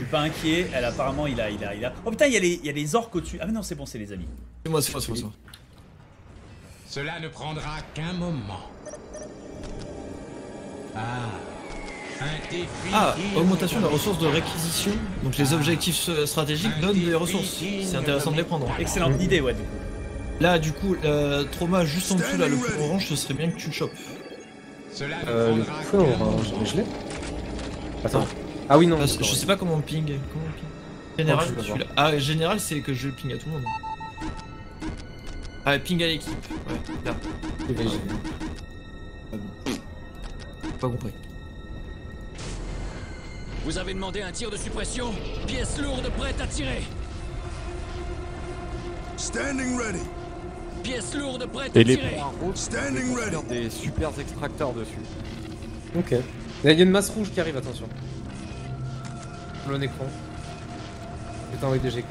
Pas inquiet. Elle apparemment il a, il a, il a. Oh putain, il y a les, il y a les orques au-dessus. Ah mais non, c'est bon, c'est les amis. C'est moi, c'est moi, c'est moi. c'est moi. Cela ne prendra qu'un moment. Ah, un défi Ah, augmentation de la ressource de réquisition. Donc les objectifs euh, stratégiques donnent des ressources. C'est intéressant de les prendre. Excellente idée, ouais. Du coup. Là, du coup, le trauma juste en dessous, là, le point orange, ce serait bien que tu le chopes. Cela ne Euh, le prendra feu orange, je l'ai Attends. Ah oui, non. Parce- je sais pas comment on ping. Comment on ping Général, Oh, je. Ah, général, c'est que je le ping à tout le monde. Ah, ping à l'équipe. Ouais, là. Pas compris. Vous avez demandé un tir de suppression Pièce lourde prête à tirer Standing ready. Pièce lourde prête Et à les tirer points rouges, Standing ready. des super extracteurs dessus. Ok. Il y a une masse rouge qui arrive, attention. Le écran. Je vais t'envoyer des GK.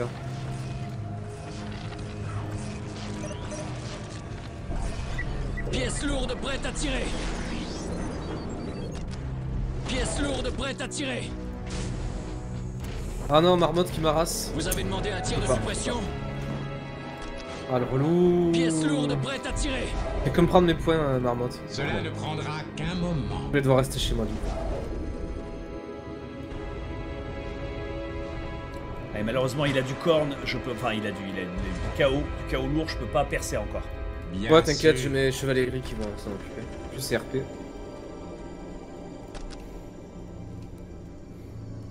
Pièce lourde prête à tirer Pièce lourde prête à tirer Ah non, Marmotte qui m'arrasse. Vous avez demandé un tir de Pas. suppression Ah le relou. Pièce lourde prête à tirer Fais comme prendre mes points, euh, Marmotte. Cela ne prendra qu'un moment. Je vais devoir rester chez moi du coup. Et malheureusement, il a du corne. Je peux, enfin, il a du, il a du, du chaos, du chaos lourd. Je peux pas percer encore. Bien ouais, t'inquiète, j'ai mes chevaliers gris qui vont s'en occuper. Je sais RP.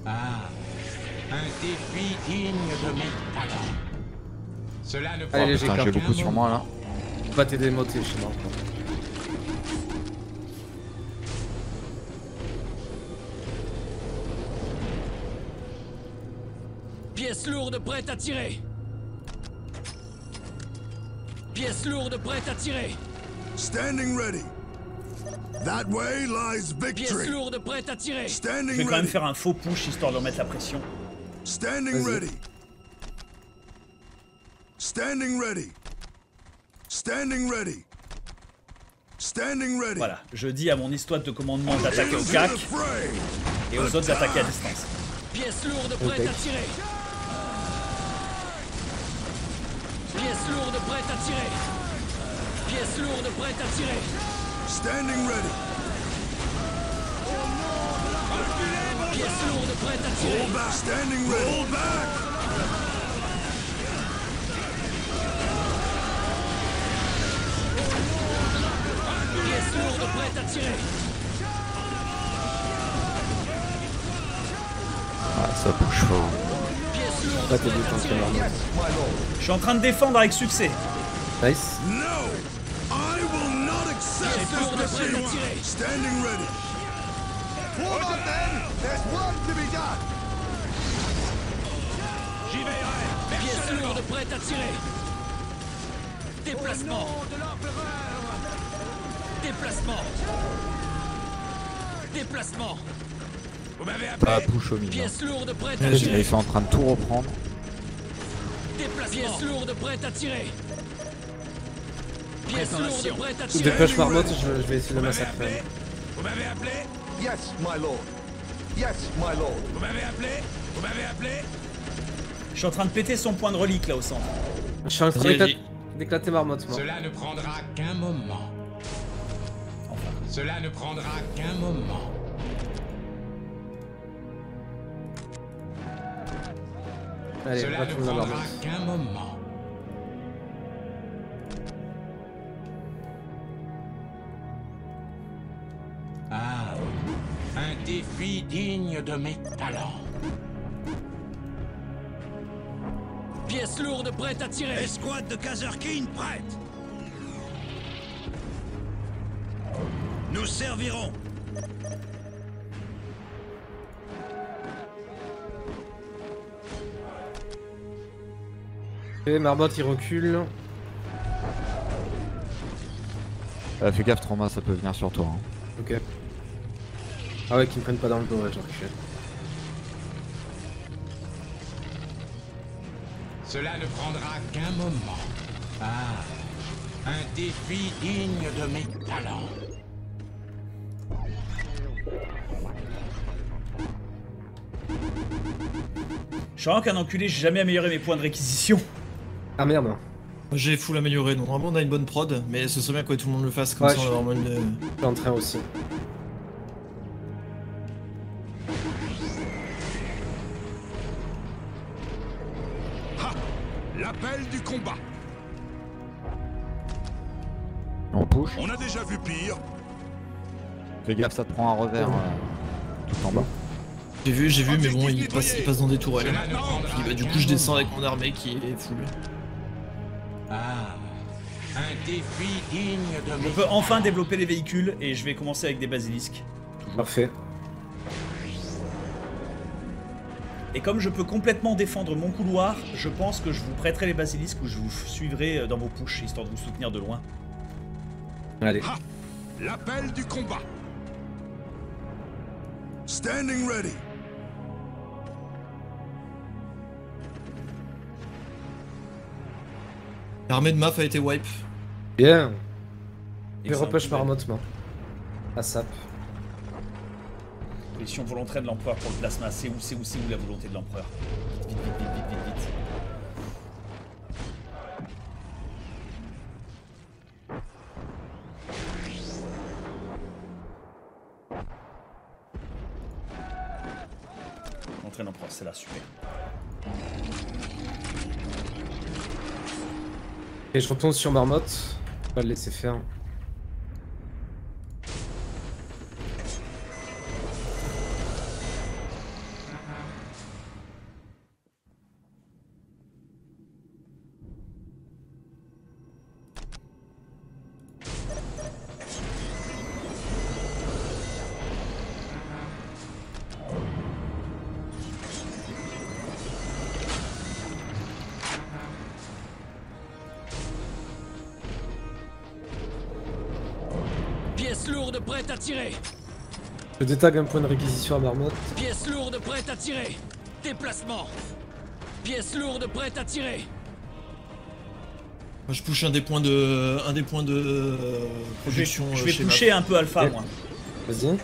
Ah, un défi digne de mes talents. Cela ne Allez, j'ai beaucoup sur moi là. Va t'aider, moté chez moi. Pièce lourde prête à tirer Pièce lourde prête à tirer Standing ready. That way lies Pièce victory. lourde prête à tirer Je Standing vais quand même ready. faire un faux push histoire de remettre la pression. Standing ready. Standing ready. Standing ready. Standing ready. Voilà, je dis à mon histoire de commandement d'attaquer au cac et aux autres d'attaquer à distance. Pièce lourde prête à tirer Pièce lourde prête à tirer Pièce lourde prête à tirer Standing ready. Pièce lourde prête à tirer Roll back. Standing ready. Roll back. Pièce lourde prête à tirer Ah, ça bouge fort. Je suis en train de défendre avec succès. Nice. No. I will not accept this defeat. tirer Standing ready. Form up then. There's work to be done. Pièce lourde prête à tirer Déplacement Déplacement Déplacement Ah, push au milieu. Pièce lourde prête à Ils tirer sont en train de tout reprendre. Déplacement. Pièce lourde prête à tirer. Préparation. dépêche Marmotte, je, je vais essayer de le massacrer. Vous m'avez appelé Yes, my lord. Yes, my lord. Vous m'avez appelé Vous m'avez appelé Je suis en train de péter son point de relique là au centre. Je suis en train d'éclater Marmotte, moi. Cela ne prendra qu'un moment. Cela ne prendra qu'un moment. Allez, Cela va ne prendra qu'un moment. Défi digne de mes talents. Pièce lourde prête à tirer. Escouade de Kazerkin prête. Nous servirons. Ok, Marmotte il recule. Euh, fais gaffe, trauma, ça peut venir sur toi. hein. Ok. Ah ouais, qu'ils me prennent pas dans le dos, ouais, je recule. Cela ne prendra qu'un moment. Ah, un défi digne de mes talents. Je suis vraiment qu'un enculé, j'ai jamais amélioré mes points de réquisition. Ah merde. J'ai full amélioré, donc vraiment on a une bonne prod, mais ce serait bien que tout le monde le fasse comme Ouais, ça on je a suis- vraiment une. euh, Je suis en train aussi. Fais gaffe, ça te prend un revers euh, tout en bas. J'ai vu, j'ai vu, mais bon, il passe, il passe dans des tourelles. Puis, bah, du coup, je descends avec mon armée qui est full. Ah, un défi digne de On mes peut enfin développer les véhicules et je vais commencer avec des basilisques. Parfait. Et comme je peux complètement défendre mon couloir, je pense que je vous prêterai les basilisques ou je vous suivrai euh, dans vos pushes histoire de vous soutenir de loin. Allez. L'appel du combat. Standing ready. L'armée de Maf a été wipe. Bien. Excellent. repêche Marmotte, moi. À sap. Position volontaire de l'empereur pour le plasma. C'est où, c'est où, c'est où la volonté de l'empereur? Vite, vite, vite, vite, vite, Et je retourne sur Marmotte. Pas le laisser faire. Lourde prête à tirer. Je détag un point de réquisition à Marmotte. Pièce lourde prête à tirer. Déplacement. Pièce lourde prête à tirer. Moi, je push un des points de, un des points de euh, Je vais, production. je euh, vais chez toucher Maf. un peu alpha, moi. Vas-y.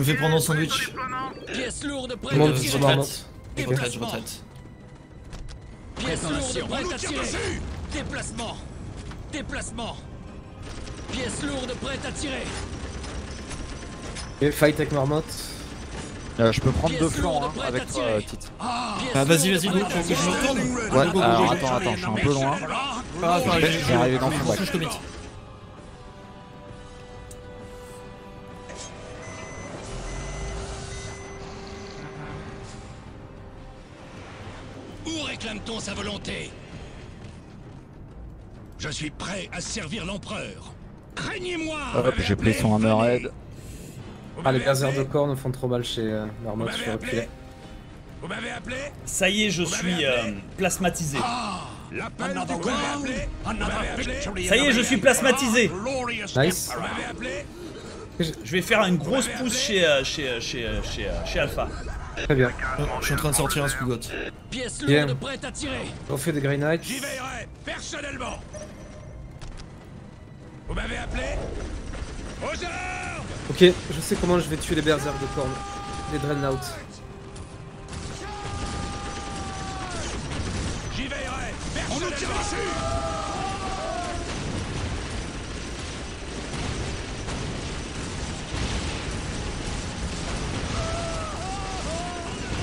Me fais prendre un sandwich. Pièce lourde prête tu je retraite. Marmotte Je retraite, je retraite. Pièce lourde prête à tire tirer. Déplacement. Déplacement. Pièce lourde prête à tirer. Et fight avec Marmotte. Euh, je peux prendre deux flancs hein, avec toi, euh, Tite. Bah, vas-y, vas-y, prête go, à faut que je me retourne. Ouais, Go, go, go, alors go, attends, attends, je suis un peu loin. Ah, attends, Je vais- arriver dans ton prêt à servir l'empereur. Craignez-moi Hop, j'ai pris son hammerhead. Ah, les berserkers de cornes font trop mal chez euh, Marmotte, je suis reculé. Vous m'avez appelé Ça y est, je suis euh, plasmatisé. L'appel du commandant Ça y est, je suis plasmatisé. Nice. Je vais faire une grosse pousse chez, euh, chez, euh, chez, euh, chez, euh, chez Alpha. Très bien. Je suis en train de sortir un Skugot. Pièce Bien. lourde prête à tirer. On fait des Grey Knights. J'y veillerai personnellement. Vous m'avez appelé Aux ordres Ok, je sais comment je vais tuer les berserkers de cornes. Les Dreadnought. J'y veillerai. On nous tire dessus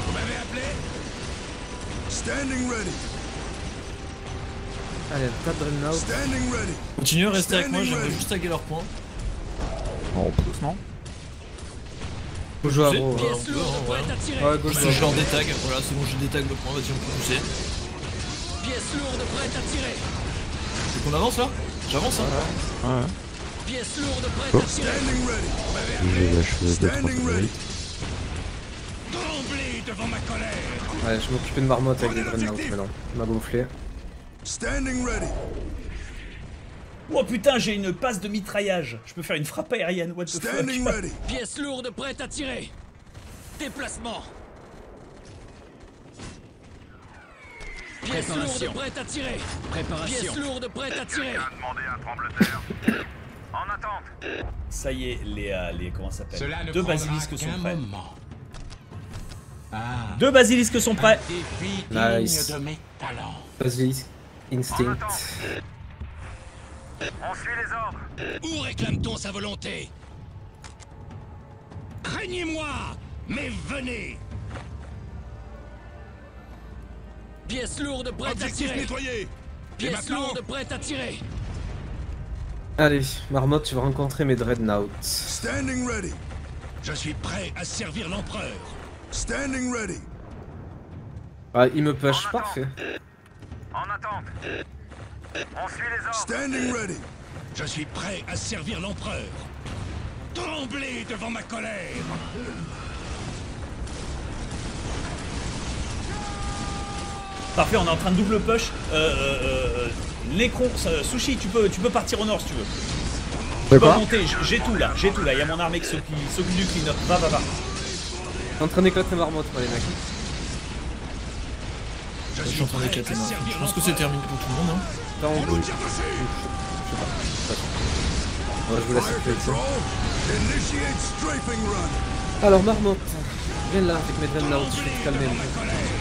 Vous m'avez appelé Standing ready. Allez, tas de Dreadnought. Standing ready. Continuez à rester avec moi, j'aimerais juste taguer leur point. On pousse, non Faut jouer à C'est- gros. ouais. hein, ouais. Ouais, gauche, Je gauche. je leur détag, voilà, c'est bon, je détag le point, vas-y, on peut pousser. Pièce lourde prête à tirer. C'est qu'on avance là? J'avance hein Ouais. Pièce lourde prête à tirer. Standing ready. J'ai lâché 2 3 Standing ready. Ouais, je m'occupais de Marmotte avec les Dreadnought maintenant. Il m'a gonflé. Standing ready. Oh putain, j'ai une passe de mitraillage. Je peux faire une frappe aérienne, what the fuck. Standing ready. Pièce lourde prête à tirer. Déplacement. Pièce lourde prête à tirer. Préparation. Pièce lourde prête à tirer. Demander un tremblement de terre. En attente. Ça y est, les, euh, les comment ça s'appelle? Deux basilisques sont prêts. moment. Ah, Deux basilisques sont prêts. Nice. de mes talents. Instinct. On suit les ordres. Où réclame-t-on sa volonté? Craignez-moi, mais venez Pièce lourde prête à tirer. nettoyé Pièce maintenant? lourde prête à tirer. Allez, Marmotte, tu vas rencontrer mes Dreadnoughts. Standing ready. Je suis prêt à servir l'empereur. Standing ready. Ah, il me push, parfait. En attente. On suit les ordres. Standing ready. Je suis prêt à servir l'empereur. Tremblez devant ma colère. Parfait, on est en train de double push. Euh, euh, euh, Nécron, euh, Sushi, tu peux, tu peux partir au nord si tu veux. Tu peux j- j'ai tout là, j'ai tout là. Il y a mon armée qui s'occupe du clean-up. Va, va, va. Je suis en train d'éclater Marmotte, moi, les mecs. Je Je suis en train d'éclater ma Je pense que c'est terminé pour tout le monde. Hein. Attends, on nous tire dessus Ouais, je vous laisse. Alors, Marmotte, viens là avec mes Dreadnoughts, je vais te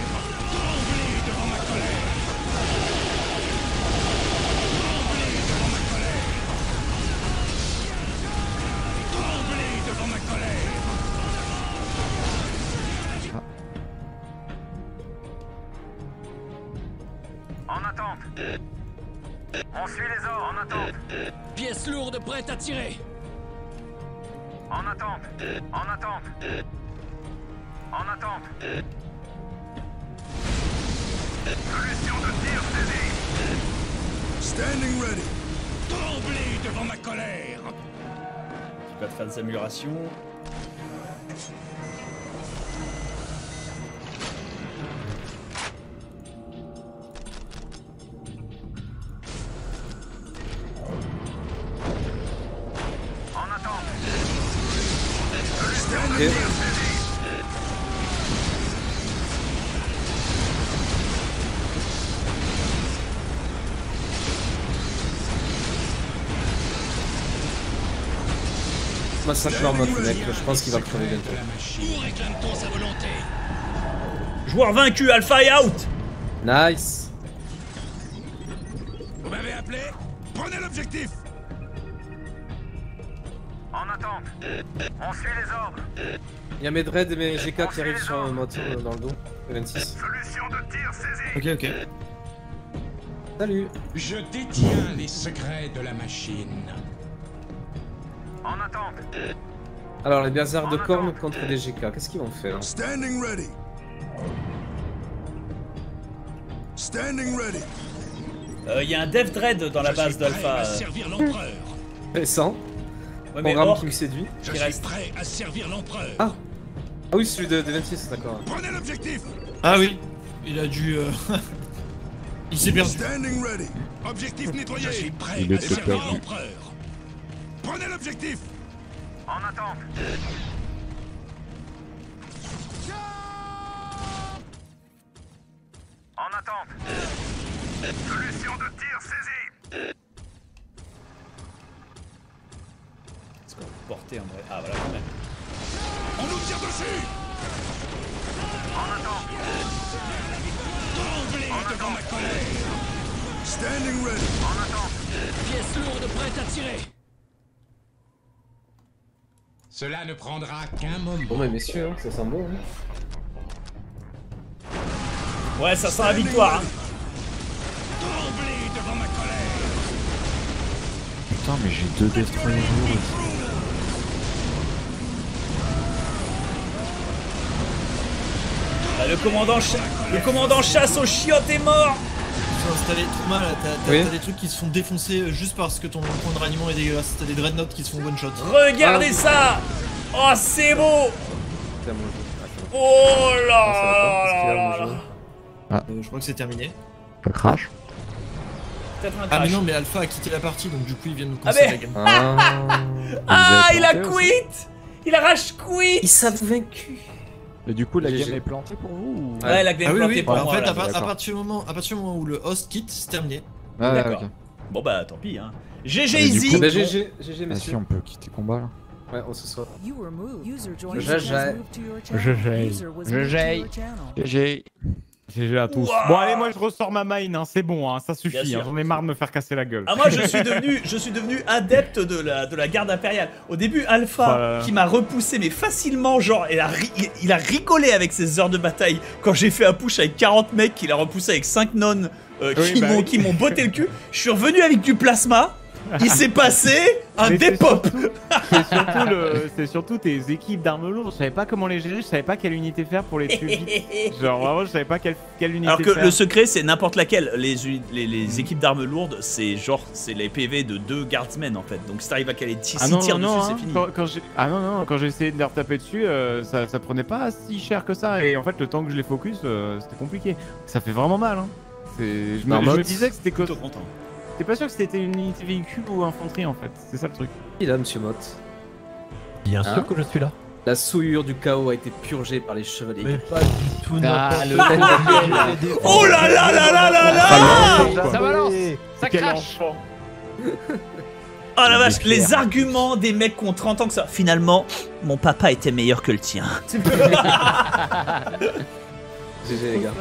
On suit les ordres. En attente. Pièce lourde prête à tirer. En attente. En attente. En attente. Solution de tir saisie. Standing ready. Tremblez devant ma colère. Tu vas te faire des améliorations. Mec, je pense qu'il va crever bientôt. Joueur vaincu, Alpha est out Nice Vous m'avez appelé Prenez l'objectif En attente. On suit les ordres. Il y a mes Dread et mes GK qui arrivent sur un moto euh, dans le dos. Le 26. Solution de tir saisie. Ok, ok. Salut Je détiens les secrets de la machine. En attente. Alors, les berserkers de cornes contre des GK, qu'est-ce qu'ils vont faire Standing ready. Standing ready. Euh, Il y a un Dev Dread dans la base d'Alpha. à euh. servir l'empereur. Récent. Ouais, mais Programme Orc, qui me séduit. Je Qui suis reste. prêt à servir l'empereur. Ah Ah oui, celui de, de 26, d'accord. Prenez l'objectif. Ah oui, il a dû. euh, il s'est perdu. Standing ready. Objectif nettoyé. Je suis prêt Il à servir perdu. l'empereur. Prenez l'objectif. En attente. En attente. Solution de tir saisie. Est-ce qu'on peut porter en vrai Ah voilà quand même. On nous tire dessus. En attente. Tremblez devant ma colère. Standing ready. En attente. Pièce lourde prête à tirer. Cela ne prendra qu'un moment. Bon, mais messieurs, hein, ça sent bon. Hein. Ouais, ça sent la victoire. hein. Tremblez devant ma colère. Putain, mais j'ai deux destroyers lourds. Ah, le commandant, le commandant chasse aux chiottes est mort. Trouma là, t'as t'as- Oui. t'as des trucs qui se font défoncer juste parce que ton point de raniement est dégueulasse. T'as des dreadnoughts qui se font one shot. Regardez ça. Oh, c'est beau. Attends. Oh là Ah, là là. Euh, je crois que c'est terminé. Ça crash Peut-être un Ah mais non mais Alpha a quitté la partie donc du coup il vient de nous Ah, casser mais- la game. Ah Ah, il a quit. Il a rage quit. Ils savent vaincu. Et du coup, la GG. game est plantée pour vous ou... Ouais, la game Ah oui plantée oui, pour en moi. fait là. à, partir du moment, à partir du moment où le host quitte, c'est terminé. Ah, D'accord. Bon bah tant pis hein. GG du Easy. coup- Bah, GG, GG, Ah si, messieurs. on peut quitter combat là. Ouais, on se. Je j'ai. Je j'ai. GG. GG à tous. Bon allez, moi je ressors ma main, hein. c'est bon, hein. ça suffit. hein. J'en ai marre de me faire casser la gueule. Ah moi je suis devenu je suis devenu adepte de la de la garde impériale. Au début Alpha qui m'a repoussé mais facilement genre il a, ri- il, il a rigolé avec ses heures de bataille quand j'ai fait un push avec 40 mecs qu'il a repoussé avec 5 nonnes euh, Oui, qui bah m'ont oui. qui m'ont botté le cul. Je suis revenu avec du plasma. Il s'est passé un dépop. C'est surtout, le- c'est surtout tes équipes d'armes lourdes. Je savais pas comment les gérer, je savais pas quelle unité faire pour les tuer vite. Genre vraiment, je savais pas quelle, quelle unité Alors que faire. le secret c'est n'importe laquelle. Les, uni- les, les équipes d'armes lourdes c'est genre c'est les PV de deux guardsmen en fait. Donc si t'arrives à caler 6 Ah tirs non, dessus c'est hein. fini. Quand, quand j'ai- ah non, non, quand j'ai essayé de les retaper dessus, euh, ça, ça prenait pas si cher que ça. Et en fait, le temps que je les focus, euh, c'était compliqué. Ça fait vraiment mal. Hein. Je, me, Marmotte. je me disais que c'était que. T'es pas sûr que c'était une unité véhicule ou infanterie en fait. C'est ça le truc. Il a, monsieur Mott. Bien Hein sûr que je suis là. La souillure du chaos a été purgée par les chevaliers. Mais pas du tout Ah, le-. Oh là là là là là là Ça balance Ça crache. Oh la vache, les arguments des mecs qui ont 30 ans que ça. Finalement, mon papa était meilleur que le tien. GG, les gars.